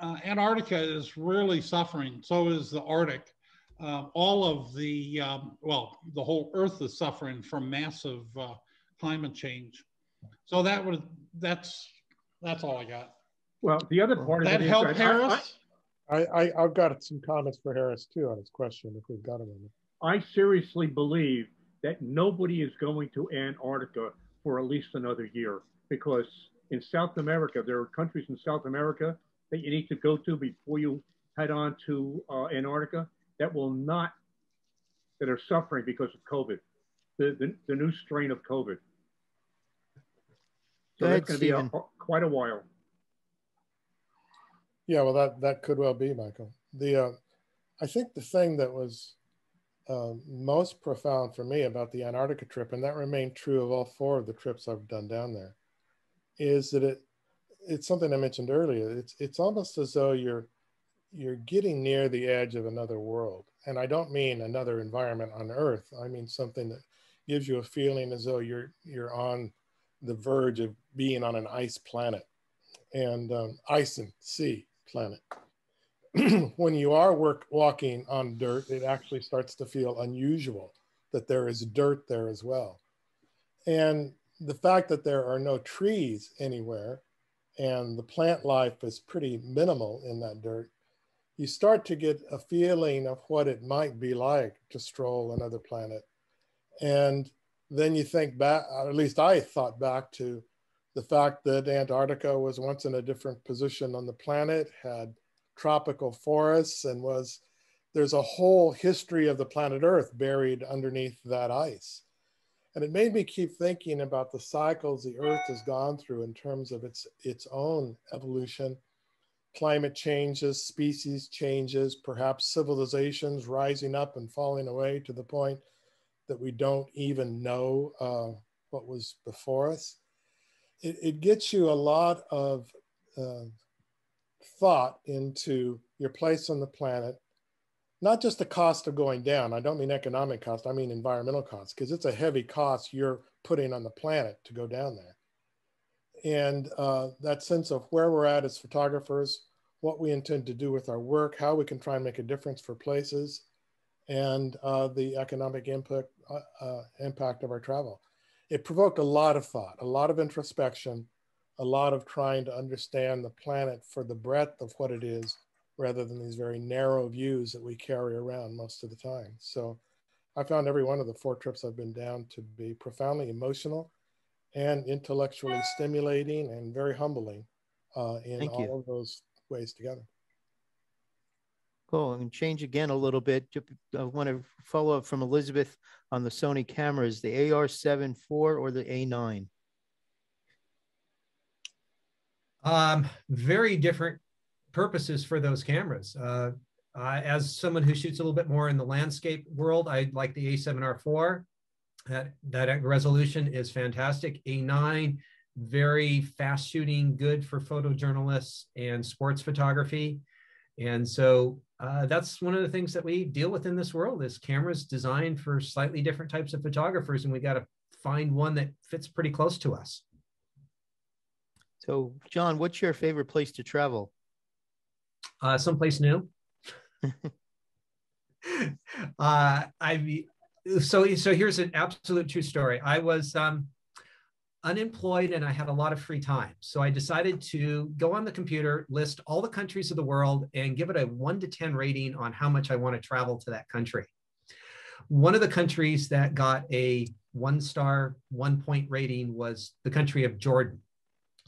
uh, Antarctica is really suffering. So is the Arctic. Uh, all of the, um, well, the whole Earth is suffering from massive uh, climate change. So that was that's that's all I got. Well, the other part that of it help is Harris. I, I I've got some comments for Harris too on his question if we've got a minute. I seriously believe that nobody is going to Antarctica for at least another year because in South America there are countries in South America that you need to go to before you head on to uh, Antarctica that will not that are suffering because of COVID, the, the, the new strain of COVID. So Go that's going to be a, quite a while. Yeah, well, that that could well be, Michael. The uh, I think the thing that was uh, most profound for me about the Antarctica trip, and that remained true of all four of the trips I've done down there, is that it it's something I mentioned earlier. It's it's almost as though you're you're getting near the edge of another world, and I don't mean another environment on Earth. I mean something that gives you a feeling as though you're you're on the verge of being on an ice planet and um, ice and sea planet. (clears throat) when you are work, walking on dirt, it actually starts to feel unusual that there is dirt there as well. And the fact that there are no trees anywhere and the plant life is pretty minimal in that dirt, you start to get a feeling of what it might be like to stroll another planet. And then you think back, at least I thought back to the fact that Antarctica was once in a different position on the planet, had tropical forests, and was there's a whole history of the planet Earth buried underneath that ice. And it made me keep thinking about the cycles the Earth has gone through in terms of its, its own evolution, climate changes, species changes, perhaps civilizations rising up and falling away to the point that we don't even know uh, what was before us. It, it, gets you a lot of uh, thought into your place on the planet, not just the cost of going down. I don't mean economic cost, I mean environmental cost, because it's a heavy cost you're putting on the planet to go down there. And uh, that sense of where we're at as photographers, what we intend to do with our work, how we can try and make a difference for places, and uh, the economic impact, uh, uh, impact of our travel. It provoked a lot of thought, a lot of introspection, a lot of trying to understand the planet for the breadth of what it is, rather than these very narrow views that we carry around most of the time. So I found every one of the four trips I've been down to be profoundly emotional and intellectually stimulating and very humbling uh, in Thank all you. of those ways together. Cool. And change again a little bit. I want to follow up from Elizabeth on the Sony cameras, the A7R IV or the A9? Um, very different purposes for those cameras. Uh, uh, as someone who shoots a little bit more in the landscape world, I like the A7R4. That, that resolution is fantastic. A9, very fast shooting, good for photojournalists and sports photography. And so uh, that's one of the things that we deal with in this world is cameras designed for slightly different types of photographers. And we got to find one that fits pretty close to us. So John, what's your favorite place to travel? Uh, someplace new. (laughs) uh, I so so here's an absolute true story. I was um, unemployed and I had a lot of free time. So I decided to go on the computer, list all the countries of the world, and give it a one to 10 rating on how much I want to travel to that country. One of the countries that got a one star, one point rating was the country of Jordan.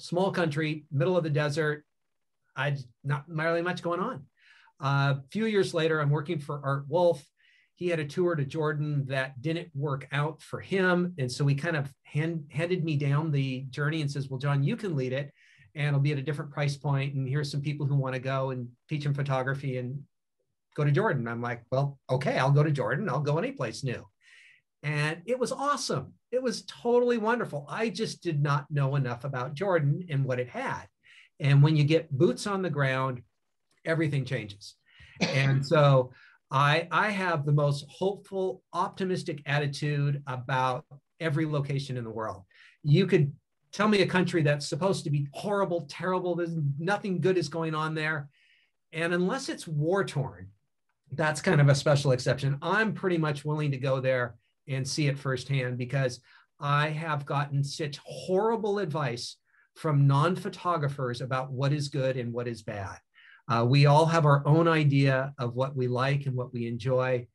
Small country, middle of the desert. I'd not really much going on. Uh, a few years later, I'm working for Art Wolfe. He had a tour to Jordan that didn't work out for him. And so he kind of hand, handed me down the journey and says, Well, John, you can lead it and it'll be at a different price point. And here's some people who want to go and teach them photography and go to Jordan. I'm like, Well, okay, I'll go to Jordan. I'll go any place new. And it was awesome. It was totally wonderful. I just did not know enough about Jordan and what it had. And when you get boots on the ground, everything changes. And (laughs) so I, I have the most hopeful, optimistic attitude about every location in the world. You could tell me a country that's supposed to be horrible, terrible, there's nothing good is going on there. And unless it's war torn, that's kind of a special exception. I'm pretty much willing to go there and see it firsthand because I have gotten such horrible advice from non photographers about what is good and what is bad. Uh, we all have our own idea of what we like and what we enjoy.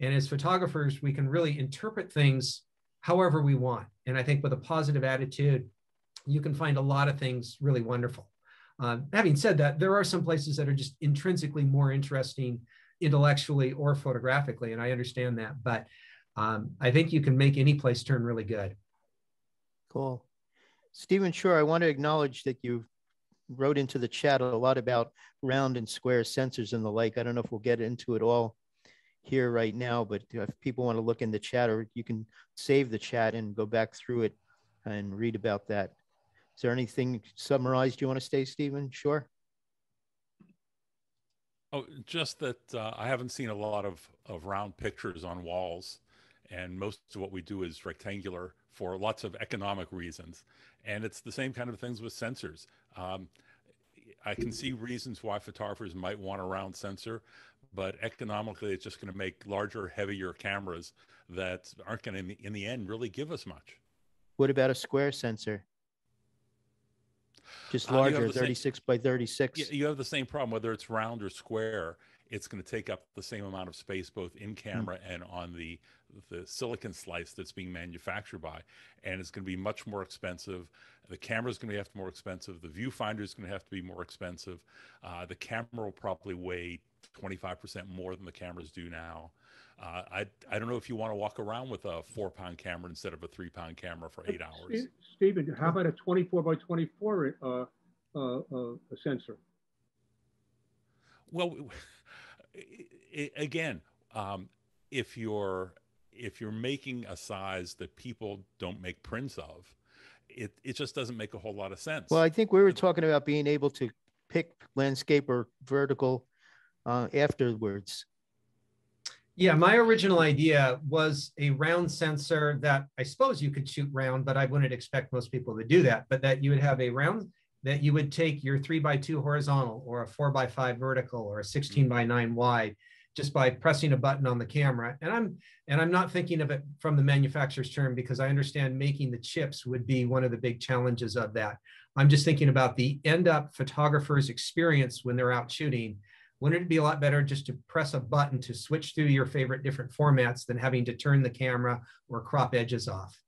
And as photographers, we can really interpret things however we want. And I think with a positive attitude, you can find a lot of things really wonderful. Uh, having said that, there are some places that are just intrinsically more interesting intellectually or photographically, and I understand that. But um, I think you can make any place turn really good. Cool. Stephen Shore, I want to acknowledge that you wrote into the chat a lot about round and square sensors and the like. I don't know if we'll get into it all here right now, but if people want to look in the chat or you can save the chat and go back through it and read about that. Is there anything summarized you want to say, Stephen? Sure. Oh, just that uh, I haven't seen a lot of, of round pictures on walls. And most of what we do is rectangular for lots of economic reasons. And it's the same kind of things with sensors. Um, I can see reasons why photographers might want a round sensor, but economically, it's just going to make larger, heavier cameras that aren't going to, in the, in the end, really give us much. What about a square sensor? Just larger, uh, 36 same, by 36. You have the same problem, whether it's round or square. It's going to take up the same amount of space both in hmm. camera mm. and on the the silicon slice that's being manufactured by, and it's going to be much more expensive. The camera is going to have to be more expensive. The viewfinder is going to have to be more expensive. Uh, the camera will probably weigh 25% more than the cameras do now. Uh, I I don't know if you want to walk around with a four pound camera instead of a three pound camera for eight hours. Stephen, how about a 24 by 24 uh, uh, uh, sensor? Well, (laughs) again, um, if you're if you're making a size that people don't make prints of, it, it just doesn't make a whole lot of sense. Well, I think we were talking about being able to pick landscape or vertical uh, afterwards. Yeah, my original idea was a round sensor that I suppose you could shoot round, but I wouldn't expect most people to do that. But that you would have a round that you would take your three by two horizontal or a four by five vertical or a 16 by nine wide just by pressing a button on the camera. And I'm and I'm not thinking of it from the manufacturer's term because I understand making the chips would be one of the big challenges of that. I'm just thinking about the end up photographer's experience when they're out shooting. Wouldn't it be a lot better just to press a button to switch through your favorite different formats than having to turn the camera or crop edges off?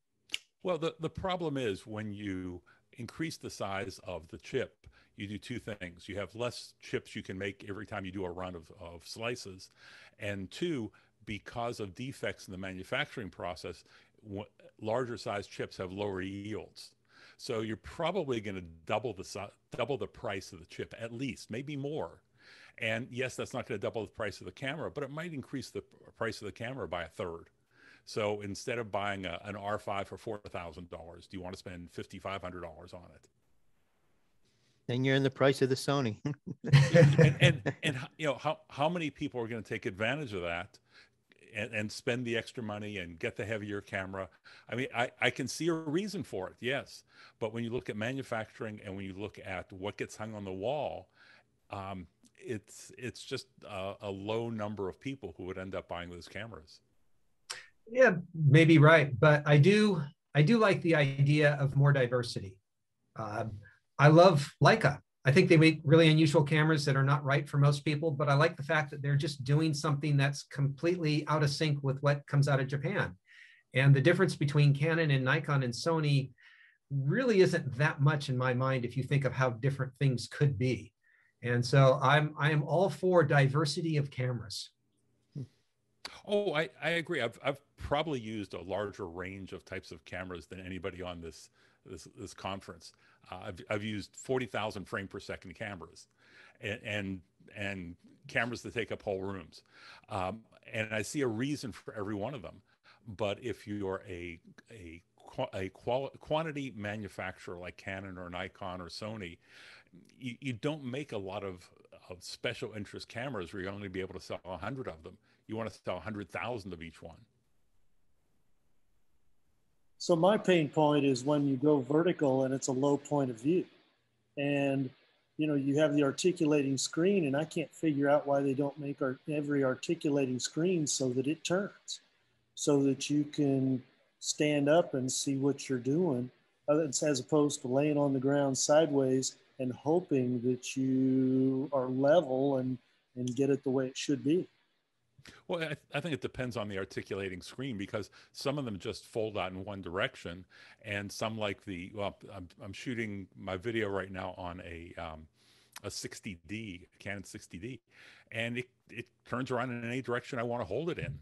Well, the, the problem is when you increase the size of the chip, you do two things. You have less chips you can make every time you do a run of, of slices. And two, because of defects in the manufacturing process, larger size chips have lower yields. So you're probably going to double the double the price of the chip at least, maybe more. And yes, that's not going to double the price of the camera, but it might increase the price of the camera by a third. So instead of buying a, an R5 for four thousand dollars, do you want to spend fifty five hundred dollars on it? Then you're in the price of the Sony. and, and, (laughs) and you know how how many people are going to take advantage of that and, and spend the extra money and get the heavier camera. I mean, I, I can see a reason for it, yes. But when you look at manufacturing and when you look at what gets hung on the wall, um, it's it's just a, a, low number of people who would end up buying those cameras. Yeah, maybe right, but I do I do like the idea of more diversity. Um, I love Leica. I think they make really unusual cameras that are not right for most people, but I like the fact that they're just doing something that's completely out of sync with what comes out of Japan. And the difference between Canon and Nikon and Sony really isn't that much in my mind if you think of how different things could be. And so I'm I am all for diversity of cameras. Oh, I, I agree. I've I've probably used a larger range of types of cameras than anybody on this this this conference. Uh, I've, I've used 40,000 frame per second cameras and, and, and, cameras that take up whole rooms. Um, and I see a reason for every one of them. But if you're a, a, a quantity manufacturer like Canon or Nikon or Sony, you, you don't make a lot of, of special interest cameras where you're only be able to sell 100 of them. You want to sell 100,000 of each one. So my pain point is when you go vertical and it's a low point of view. And you know, you have the articulating screen and I can't figure out why they don't make our, every articulating screen so that it turns so that you can stand up and see what you're doing uh, as opposed to laying on the ground sideways and hoping that you are level and, and get it the way it should be. Well, I, I, think it depends on the articulating screen because some of them just fold out in one direction, and some like the well, I'm, I'm shooting my video right now on a um, a 60D, Canon 60D, and it it turns around in any direction I want to hold it in.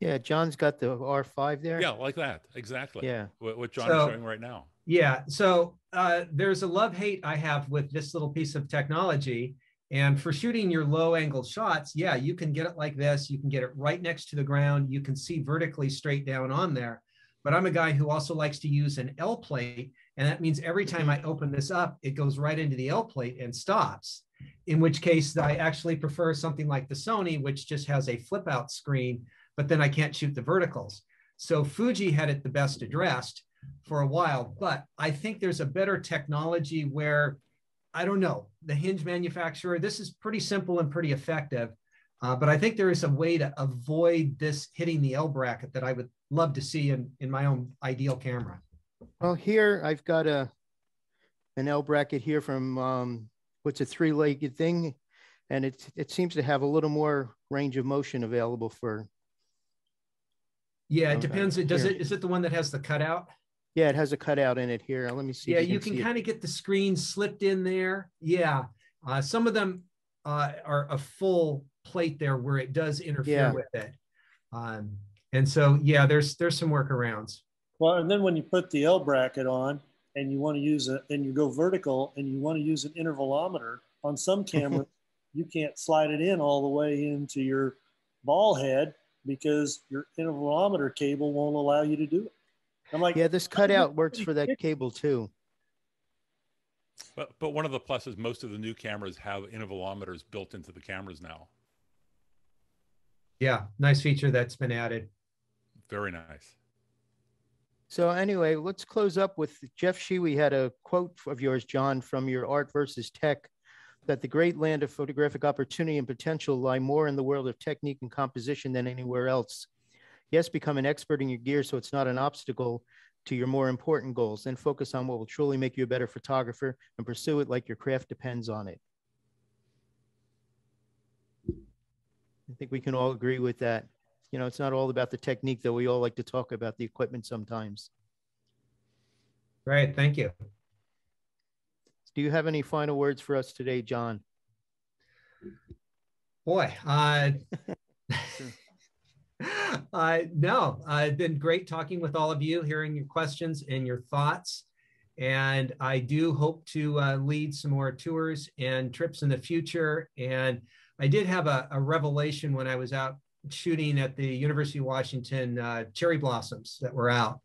Yeah, John's got the R5 there. Yeah, like that, exactly. Yeah, what, what John so, is showing right now. Yeah, so uh, there's a love hate I have with this little piece of technology and for shooting your low angle shots, yeah, you can get it like this. You can get it right next to the ground. You can see vertically straight down on there. But I'm a guy who also likes to use an L plate. And that means every time I open this up, it goes right into the L plate and stops. In which case, I actually prefer something like the Sony, which just has a flip out screen, but then I can't shoot the verticals. So Fuji had it the best addressed for a while. But I think there's a better technology where I don't know, the hinge manufacturer, this is pretty simple and pretty effective. Uh, but I think there is a way to avoid this hitting the L bracket that I would love to see in, in my own ideal camera. Well, here I've got a an L bracket here from um, what's a three-legged thing, and it it seems to have a little more range of motion available for. Yeah, it depends. It does it. Is it the one that has the cutout? Yeah, it has a cutout in it here. Let me see. Yeah, you can, can kind of get the screen slipped in there. Yeah, uh, some of them uh, are a full plate there where it does interfere yeah. with it. Um, and so, yeah, there's there's some workarounds. Well, and then when you put the L bracket on and you want to use it and you go vertical and you want to use an intervalometer on some (laughs) cameras, you can't slide it in all the way into your ball head because your intervalometer cable won't allow you to do it. I'm like, yeah, this cutout works for that cable too. But but one of the pluses, most of the new cameras have intervalometers built into the cameras now. Yeah, nice feature that's been added. Very nice. So anyway, let's close up with Jeff We had a quote of yours, John, from your Art versus Tech, that the great land of photographic opportunity and potential lie more in the world of technique and composition than anywhere else. Yes, become an expert in your gear so it's not an obstacle to your more important goals. Then focus on what will truly make you a better photographer and pursue it like your craft depends on it. I think we can all agree with that. You know, it's not all about the technique, though. We all like to talk about the equipment sometimes. Great. Thank you. Do you have any final words for us today, John? Boy, uh, (laughs) uh, no, uh, it's been great talking with all of you, hearing your questions and your thoughts. And I do hope to uh, lead some more tours and trips in the future. And I did have a, a revelation when I was out shooting at the University of Washington uh, cherry blossoms that were out.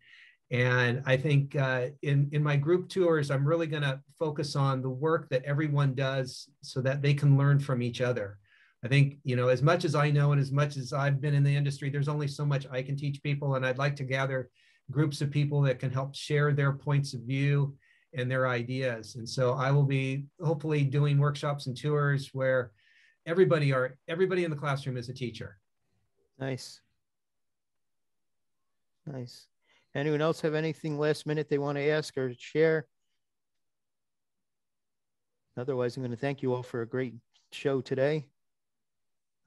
And I think uh, in, in my group tours, I'm really going to focus on the work that everyone does so that they can learn from each other. I think, you know, as much as I know and as much as I've been in the industry, there's only so much I can teach people. And I'd like to gather groups of people that can help share their points of view and their ideas. And so I will be hopefully doing workshops and tours where everybody are everybody in the classroom is a teacher. Nice. Nice. Anyone else have anything last minute they want to ask or share? Otherwise, I'm going to thank you all for a great show today.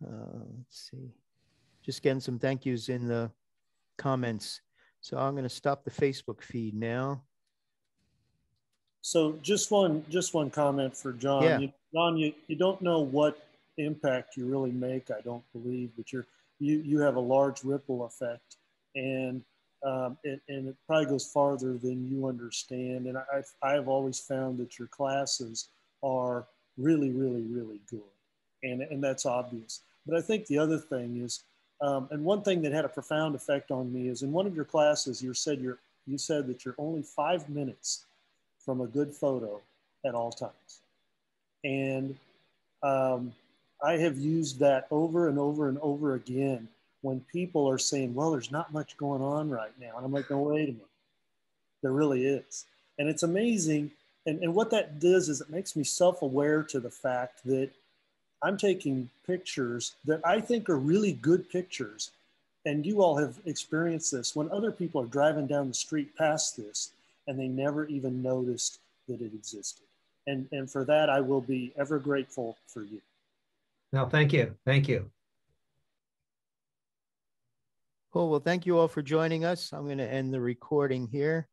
Uh, let's see. Just getting some thank yous in the comments. So I'm going to stop the Facebook feed now. So just one, just one comment for John. Yeah. You, John, you, you don't know what impact you really make, I don't believe, but you're, you, you have a large ripple effect and, um, and, and it probably goes farther than you understand. And I've, I've always found that your classes are really, really, really good. And, and that's obvious. But I think the other thing is um, and one thing that had a profound effect on me is in one of your classes, you said you're, you said that you're only five minutes from a good photo at all times. And um, I have used that over and over and over again when people are saying, well, there's not much going on right now. And I'm like, no, wait a minute. There really is. And it's amazing. And, and what that does is it makes me self aware to the fact that I'm taking pictures that I think are really good pictures. And you all have experienced this when other people are driving down the street past this and they never even noticed that it existed. And, and for that, I will be ever grateful for you. No, thank you. Thank you. Cool. Well, thank you all for joining us. I'm going to end the recording here.